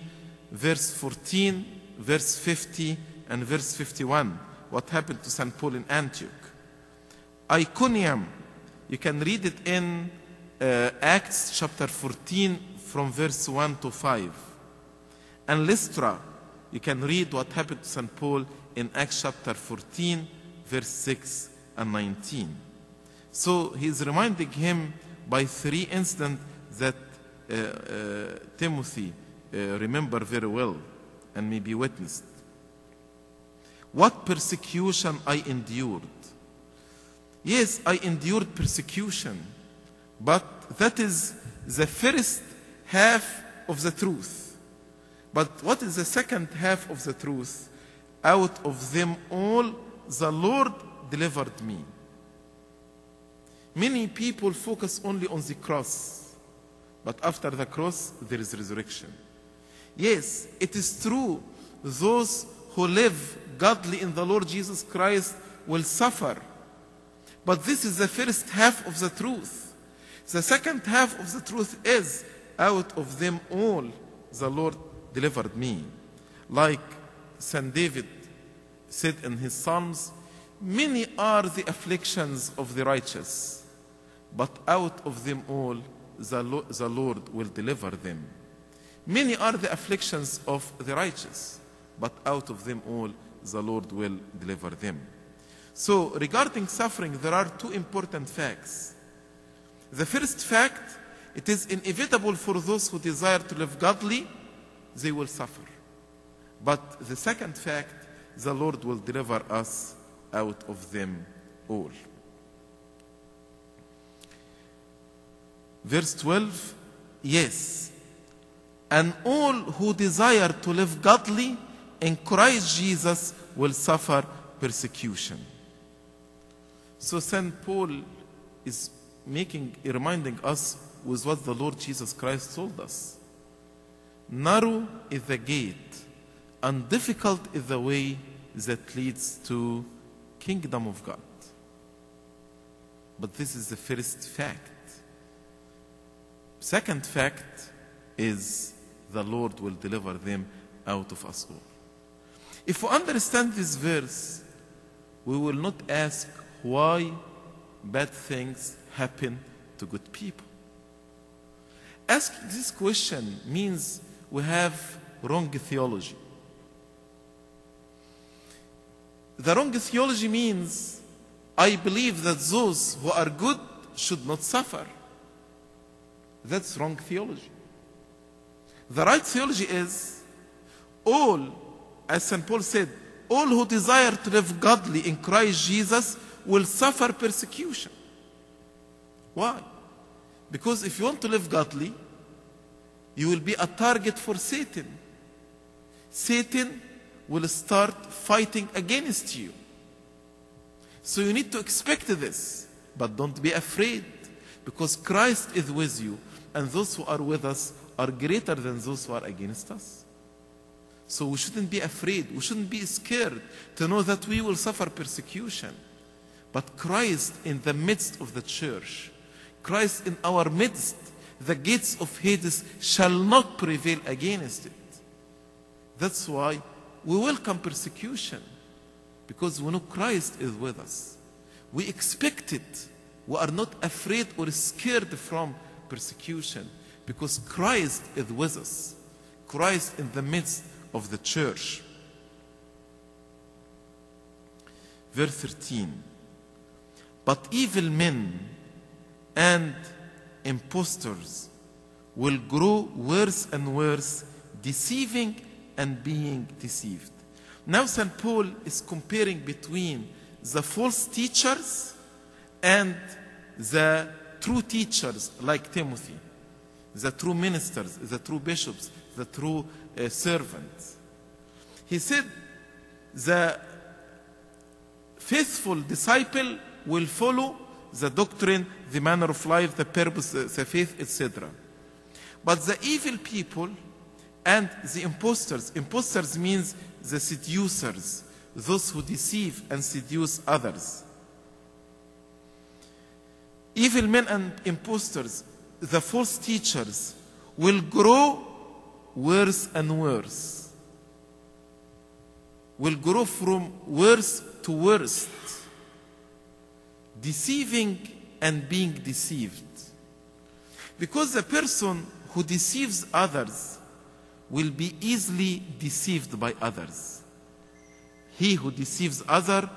verse 14, verse 50, and verse 51. What happened to St. Paul in Antioch? Iconium, you can read it in uh, Acts chapter 14, from verse 1 to 5. And Lystra, you can read what happened to St. Paul in Acts chapter 14, verse 6 and 19. So he's reminding him by three incidents that uh, uh, Timothy uh, remember very well and may be witnessed. What persecution I endured. Yes, I endured persecution, but that is the first half of the truth. But what is the second half of the truth? Out of them all, the Lord delivered me. Many people focus only on the cross, but after the cross, there is resurrection. Yes, it is true, those who live godly in the Lord Jesus Christ will suffer. But this is the first half of the truth. The second half of the truth is out of them all the Lord delivered me. Like St. David said in his Psalms, Many are the afflictions of the righteous, but out of them all the, the Lord will deliver them. Many are the afflictions of the righteous, but out of them all the Lord will deliver them. So, regarding suffering, there are two important facts. The first fact, it is inevitable for those who desire to live godly, they will suffer. But the second fact, the Lord will deliver us out of them all. Verse 12, yes. And all who desire to live godly in Christ Jesus will suffer persecution. So St. Paul is making, reminding us with what the Lord Jesus Christ told us. Narrow is the gate, and difficult is the way that leads to kingdom of God. But this is the first fact. Second fact is the Lord will deliver them out of us all. If we understand this verse, we will not ask why bad things happen to good people. Asking this question means we have wrong theology. The wrong theology means I believe that those who are good should not suffer. That's wrong theology. The right theology is all, as St. Paul said, all who desire to live godly in Christ Jesus will suffer persecution. Why? Because if you want to live godly, you will be a target for Satan. Satan will start fighting against you. So you need to expect this, but don't be afraid, because Christ is with you, and those who are with us are greater than those who are against us. So we shouldn't be afraid. We shouldn't be scared to know that we will suffer persecution. But Christ in the midst of the church, Christ in our midst, the gates of Hades shall not prevail against it. That's why we welcome persecution because we know Christ is with us. We expect it. We are not afraid or scared from persecution because Christ is with us. Christ in the midst of the church. Verse 13. But evil men and impostors will grow worse and worse, deceiving and being deceived. Now, St. Paul is comparing between the false teachers and the true teachers like Timothy, the true ministers, the true bishops, the true uh, servants. He said, the faithful disciple will follow the doctrine, the manner of life, the purpose, the faith, etc. But the evil people and the impostors, impostors means the seducers, those who deceive and seduce others. Evil men and impostors, the false teachers, will grow worse and worse. Will grow from worse to worst, deceiving and being deceived. Because the person who deceives others will be easily deceived by others. He who deceives other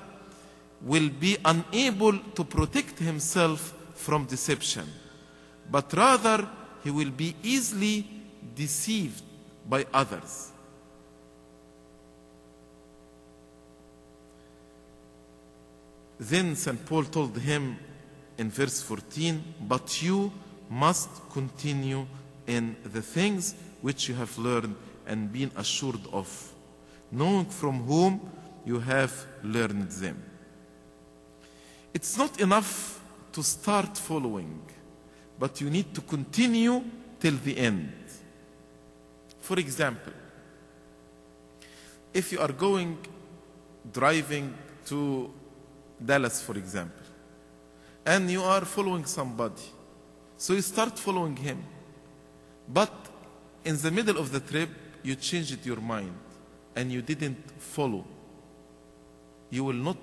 will be unable to protect himself from deception, but rather he will be easily deceived by others. Then St. Paul told him in verse 14, But you must continue in the things which you have learned and been assured of, knowing from whom you have learned them. It's not enough to start following, but you need to continue till the end. For example, if you are going driving to Dallas, for example, and you are following somebody, so you start following him, but in the middle of the trip, you changed your mind and you didn't follow, you will not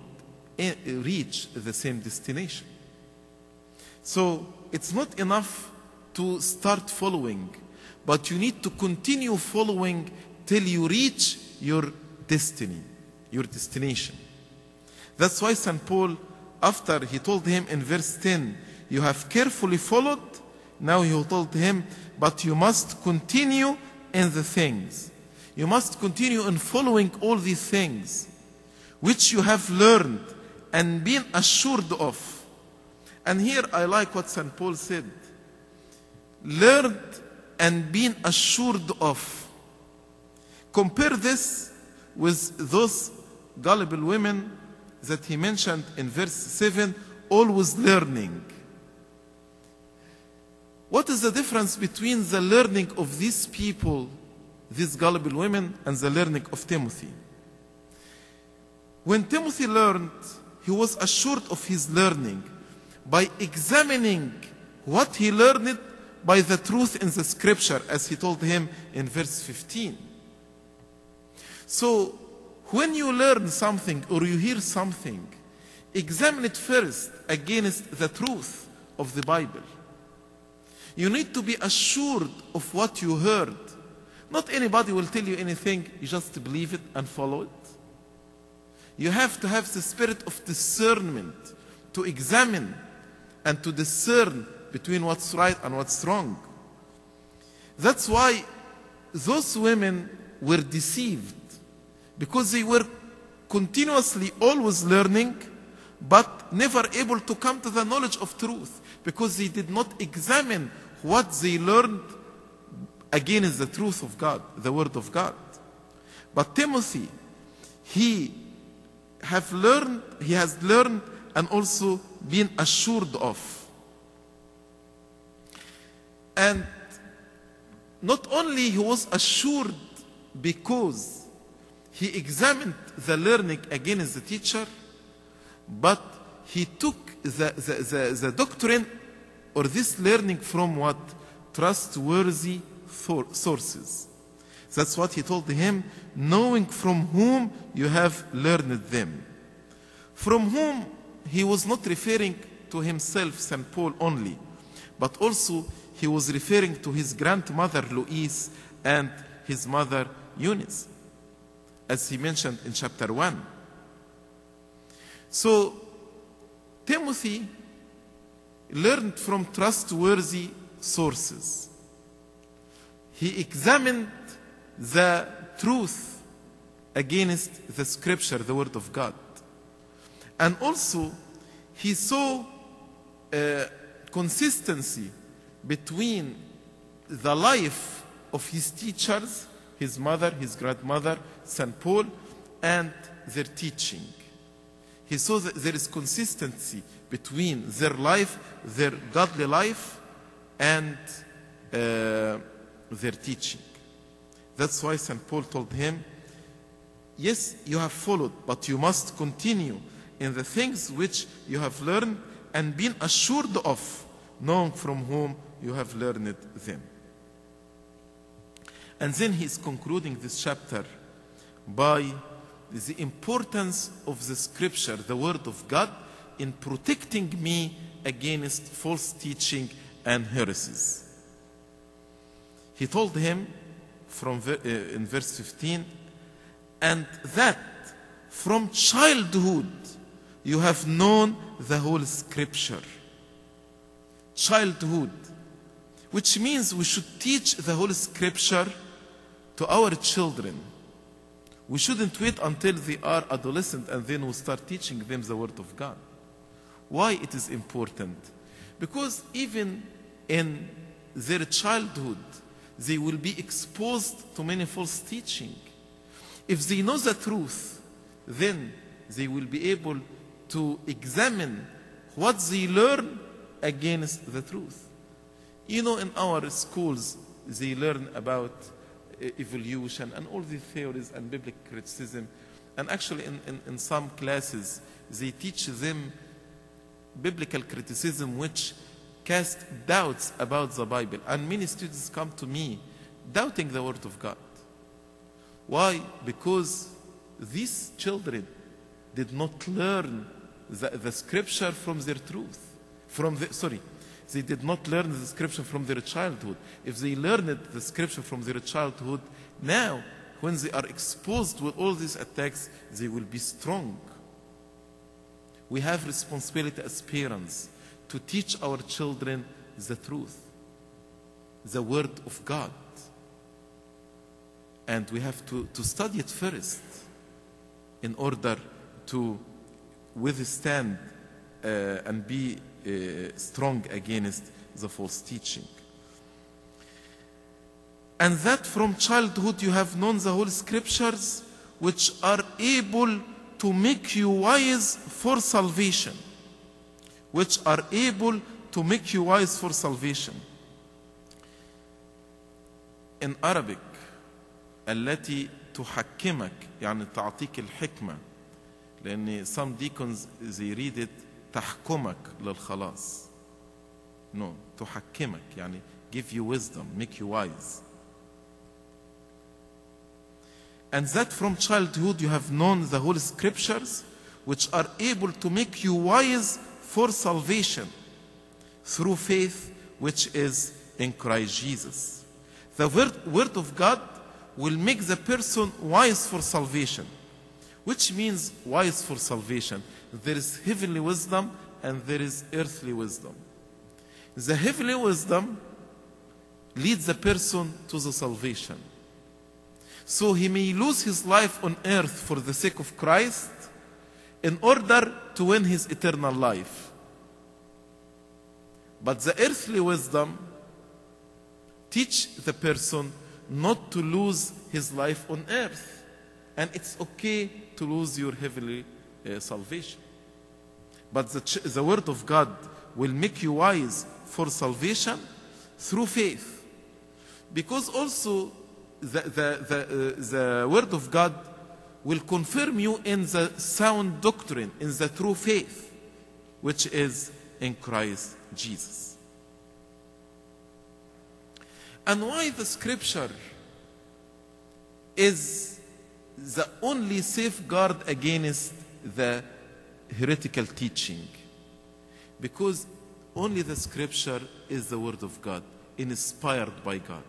eh, reach the same destination. So it's not enough to start following, but you need to continue following till you reach your destiny, your destination. That's why St. Paul, after he told him in verse 10, You have carefully followed, now he told him, But you must continue in the things. You must continue in following all these things which you have learned and been assured of. And here I like what St. Paul said. learned and been assured of. Compare this with those gullible women that he mentioned in verse 7, always learning. What is the difference between the learning of these people, these gullible women, and the learning of Timothy? When Timothy learned, he was assured of his learning by examining what he learned by the truth in the scripture, as he told him in verse 15. So, when you learn something or you hear something, examine it first against the truth of the Bible. You need to be assured of what you heard. Not anybody will tell you anything, you just believe it and follow it. You have to have the spirit of discernment to examine and to discern between what's right and what's wrong. That's why those women were deceived because they were continuously always learning but never able to come to the knowledge of truth because they did not examine what they learned against the truth of God, the word of God. But Timothy, he have learned, he has learned and also been assured of. And not only he was assured because he examined the learning against the teacher, but he took the, the, the, the doctrine or this learning from what? Trustworthy sources. That's what he told him, knowing from whom you have learned them. From whom he was not referring to himself, St. Paul only, but also he was referring to his grandmother Lois and his mother Eunice, as he mentioned in chapter 1. So, Timothy learned from trustworthy sources. He examined the truth against the scripture, the word of God. And also, he saw uh, consistency between the life of his teachers, his mother, his grandmother, St. Paul, and their teaching. He saw that there is consistency between their life, their godly life, and uh, their teaching. That's why St. Paul told him, Yes, you have followed, but you must continue in the things which you have learned and been assured of, knowing from whom you have learned them. And then he's concluding this chapter by the importance of the scripture, the word of God, in protecting me against false teaching and heresies. He told him from uh, in verse 15, and that from childhood you have known the whole scripture. Childhood, which means we should teach the whole scripture to our children. We shouldn't wait until they are adolescent and then we start teaching them the word of God. Why it is important? Because even in their childhood, they will be exposed to many false teaching. If they know the truth, then they will be able to examine what they learn against the truth. You know, in our schools, they learn about Uh, evolution and all these theories and biblical criticism. And actually, in, in, in some classes, they teach them biblical criticism which cast doubts about the Bible. And many students come to me doubting the Word of God. Why? Because these children did not learn the, the scripture from their truth. From the, sorry, they did not learn the scripture from their childhood. If they learned the scripture from their childhood, now when they are exposed with all these attacks, they will be strong. We have responsibility as parents to teach our children the truth, the word of God. And we have to, to study it first in order to withstand uh, and be strong against the false teaching. And that from childhood you have known the Holy Scriptures, which are able to make you wise for salvation. Which are able to make you wise for salvation. In Arabic, التي تحكمك يعني تعطيك الحكمة لأن some deacons they read it تحكمك للخلاص no تحكمك يعني give you wisdom make you wise and that from childhood you have known the holy scriptures which are able to make you wise for salvation through faith which is in Christ Jesus the word, word of God will make the person wise for salvation which means wise for salvation there is heavenly wisdom and there is earthly wisdom the heavenly wisdom leads the person to the salvation. So he may lose his life on earth for the sake of Christ in order to win his eternal life. But the earthly wisdom teach the person not to lose his life on earth. And it's okay to lose your heavenly uh, salvation. But the, the word of God will make you wise for salvation through faith. Because also the, the, the, uh, the word of God will confirm you in the sound doctrine, in the true faith, which is in Christ Jesus. And why the scripture is the only safeguard against the heretical teaching? Because only the scripture is the word of God, inspired by God.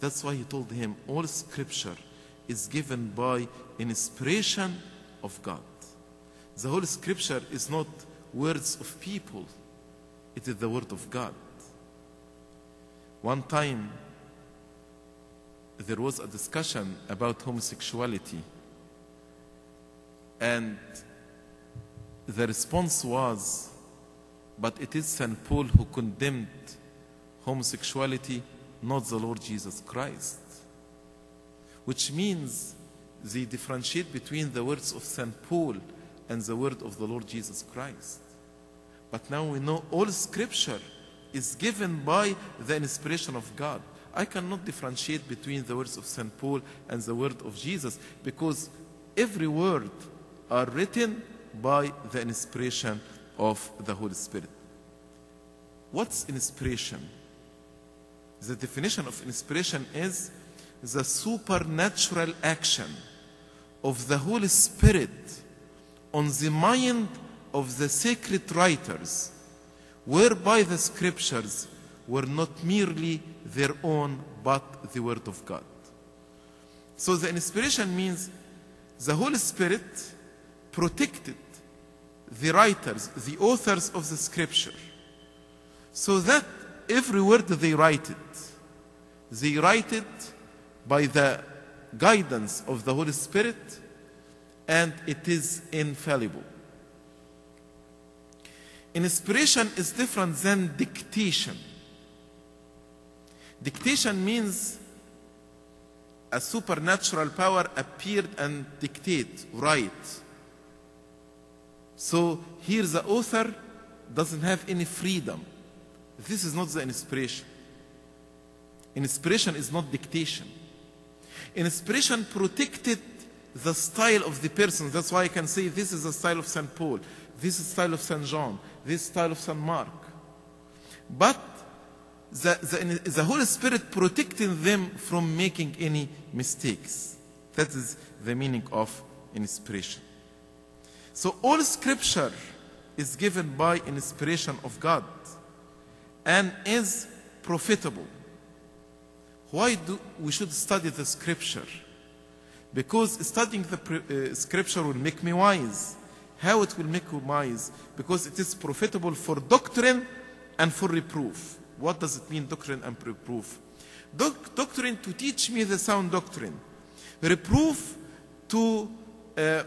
That's why he told him all scripture is given by inspiration of God. The whole scripture is not words of people, it is the word of God. One time, there was a discussion about homosexuality, and the response was, but it is St. Paul who condemned homosexuality, not the Lord Jesus Christ. Which means they differentiate between the words of St. Paul and the word of the Lord Jesus Christ. But now we know all scripture is given by the inspiration of God. I cannot differentiate between the words of St. Paul and the word of Jesus because every word are written by the inspiration of the Holy Spirit. What's inspiration? The definition of inspiration is the supernatural action of the Holy Spirit on the mind of the sacred writers, whereby the scriptures were not merely their own but the Word of God. So the inspiration means the Holy Spirit protected the writers, the authors of the scripture, so that every word they write it, they write it by the guidance of the Holy Spirit and it is infallible. Inspiration is different than dictation. Dictation means a supernatural power appeared and dictate, write. So here the author doesn't have any freedom. This is not the inspiration. Inspiration is not dictation. Inspiration protected the style of the person. That's why I can say this is the style of St. Paul, this is the style of St. John, this style of St. Mark. But the, the, the Holy Spirit protecting them from making any mistakes. That is the meaning of inspiration. So all scripture is given by inspiration of God and is profitable. Why do we should study the scripture? Because studying the uh, scripture will make me wise. How it will make you wise? Because it is profitable for doctrine and for reproof. What does it mean, doctrine and reproof? Doc- doctrine to teach me the sound doctrine. Reproof to uh,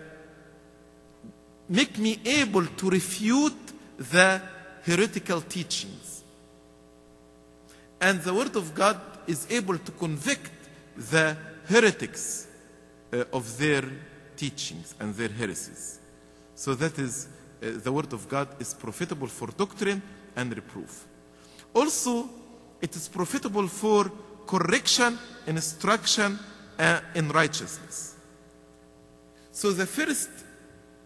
make me able to refute the heretical teachings. And the Word of God is able to convict the heretics uh, of their teachings and their heresies. So that is, uh, the word of God is profitable for doctrine and reproof. Also, it is profitable for correction, instruction, uh, in righteousness. So the first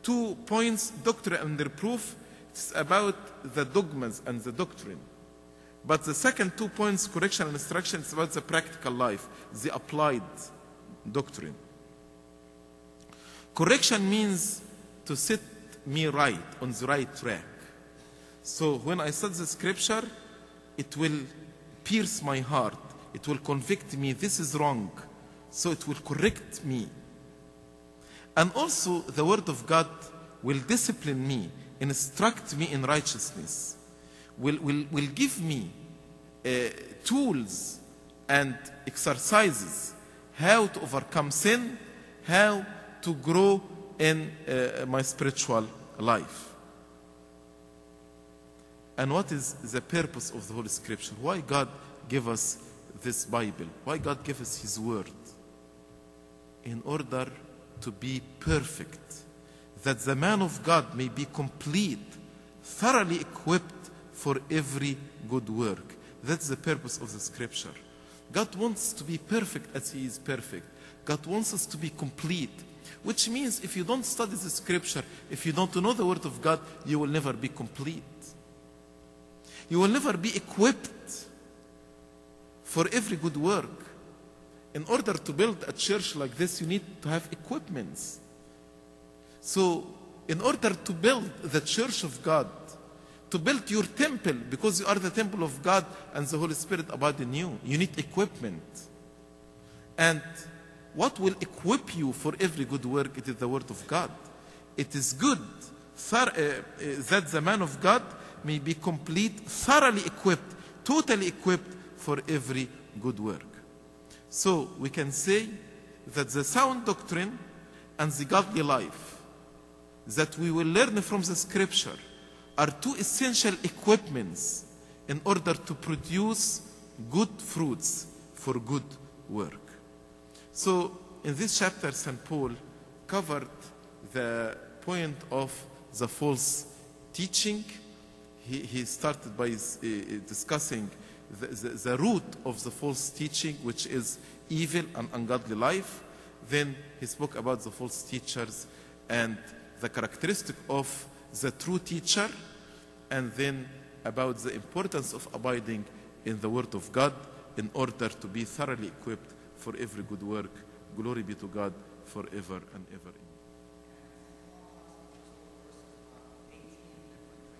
two points, doctrine and reproof, it's about the dogmas and the doctrine. But the second two points, correction and instruction, it's about the practical life, the applied doctrine. Correction means to set me right, on the right track. So when I study the scripture, it will pierce my heart. It will convict me, this is wrong. So it will correct me. And also, the Word of God will discipline me, instruct me in righteousness, will, will, will give me uh, tools and exercises how to overcome sin, how to grow in uh, my spiritual life. And what is the purpose of the Holy Scripture? Why God gave us this Bible? Why God gave us His Word? In order to be perfect, that the man of God may be complete, thoroughly equipped for every good work. That's the purpose of the Scripture. God wants to be perfect as He is perfect. God wants us to be complete. Which means if you don't study the Scripture, if you don't know the Word of God, you will never be complete. You will never be equipped for every good work. In order to build a church like this, you need to have equipments. So, in order to build the church of God, to build your temple, because you are the temple of God and the Holy Spirit abide in you, you need equipment. And what will equip you for every good work? It is the Word of God. It is good eh, eh, that the man of God may be complete, thoroughly equipped, totally equipped for every good work. So we can say that the sound doctrine and the godly life that we will learn from the scripture are two essential equipments in order to produce good fruits for good work. So in this chapter, St. Paul covered the point of the false teaching. He, he started by uh, discussing the, the, the, root of the false teaching, which is evil and ungodly life. Then he spoke about the false teachers and the characteristic of the true teacher, and then about the importance of abiding in the Word of God in order to be thoroughly equipped for every good work. Glory be to God forever and ever.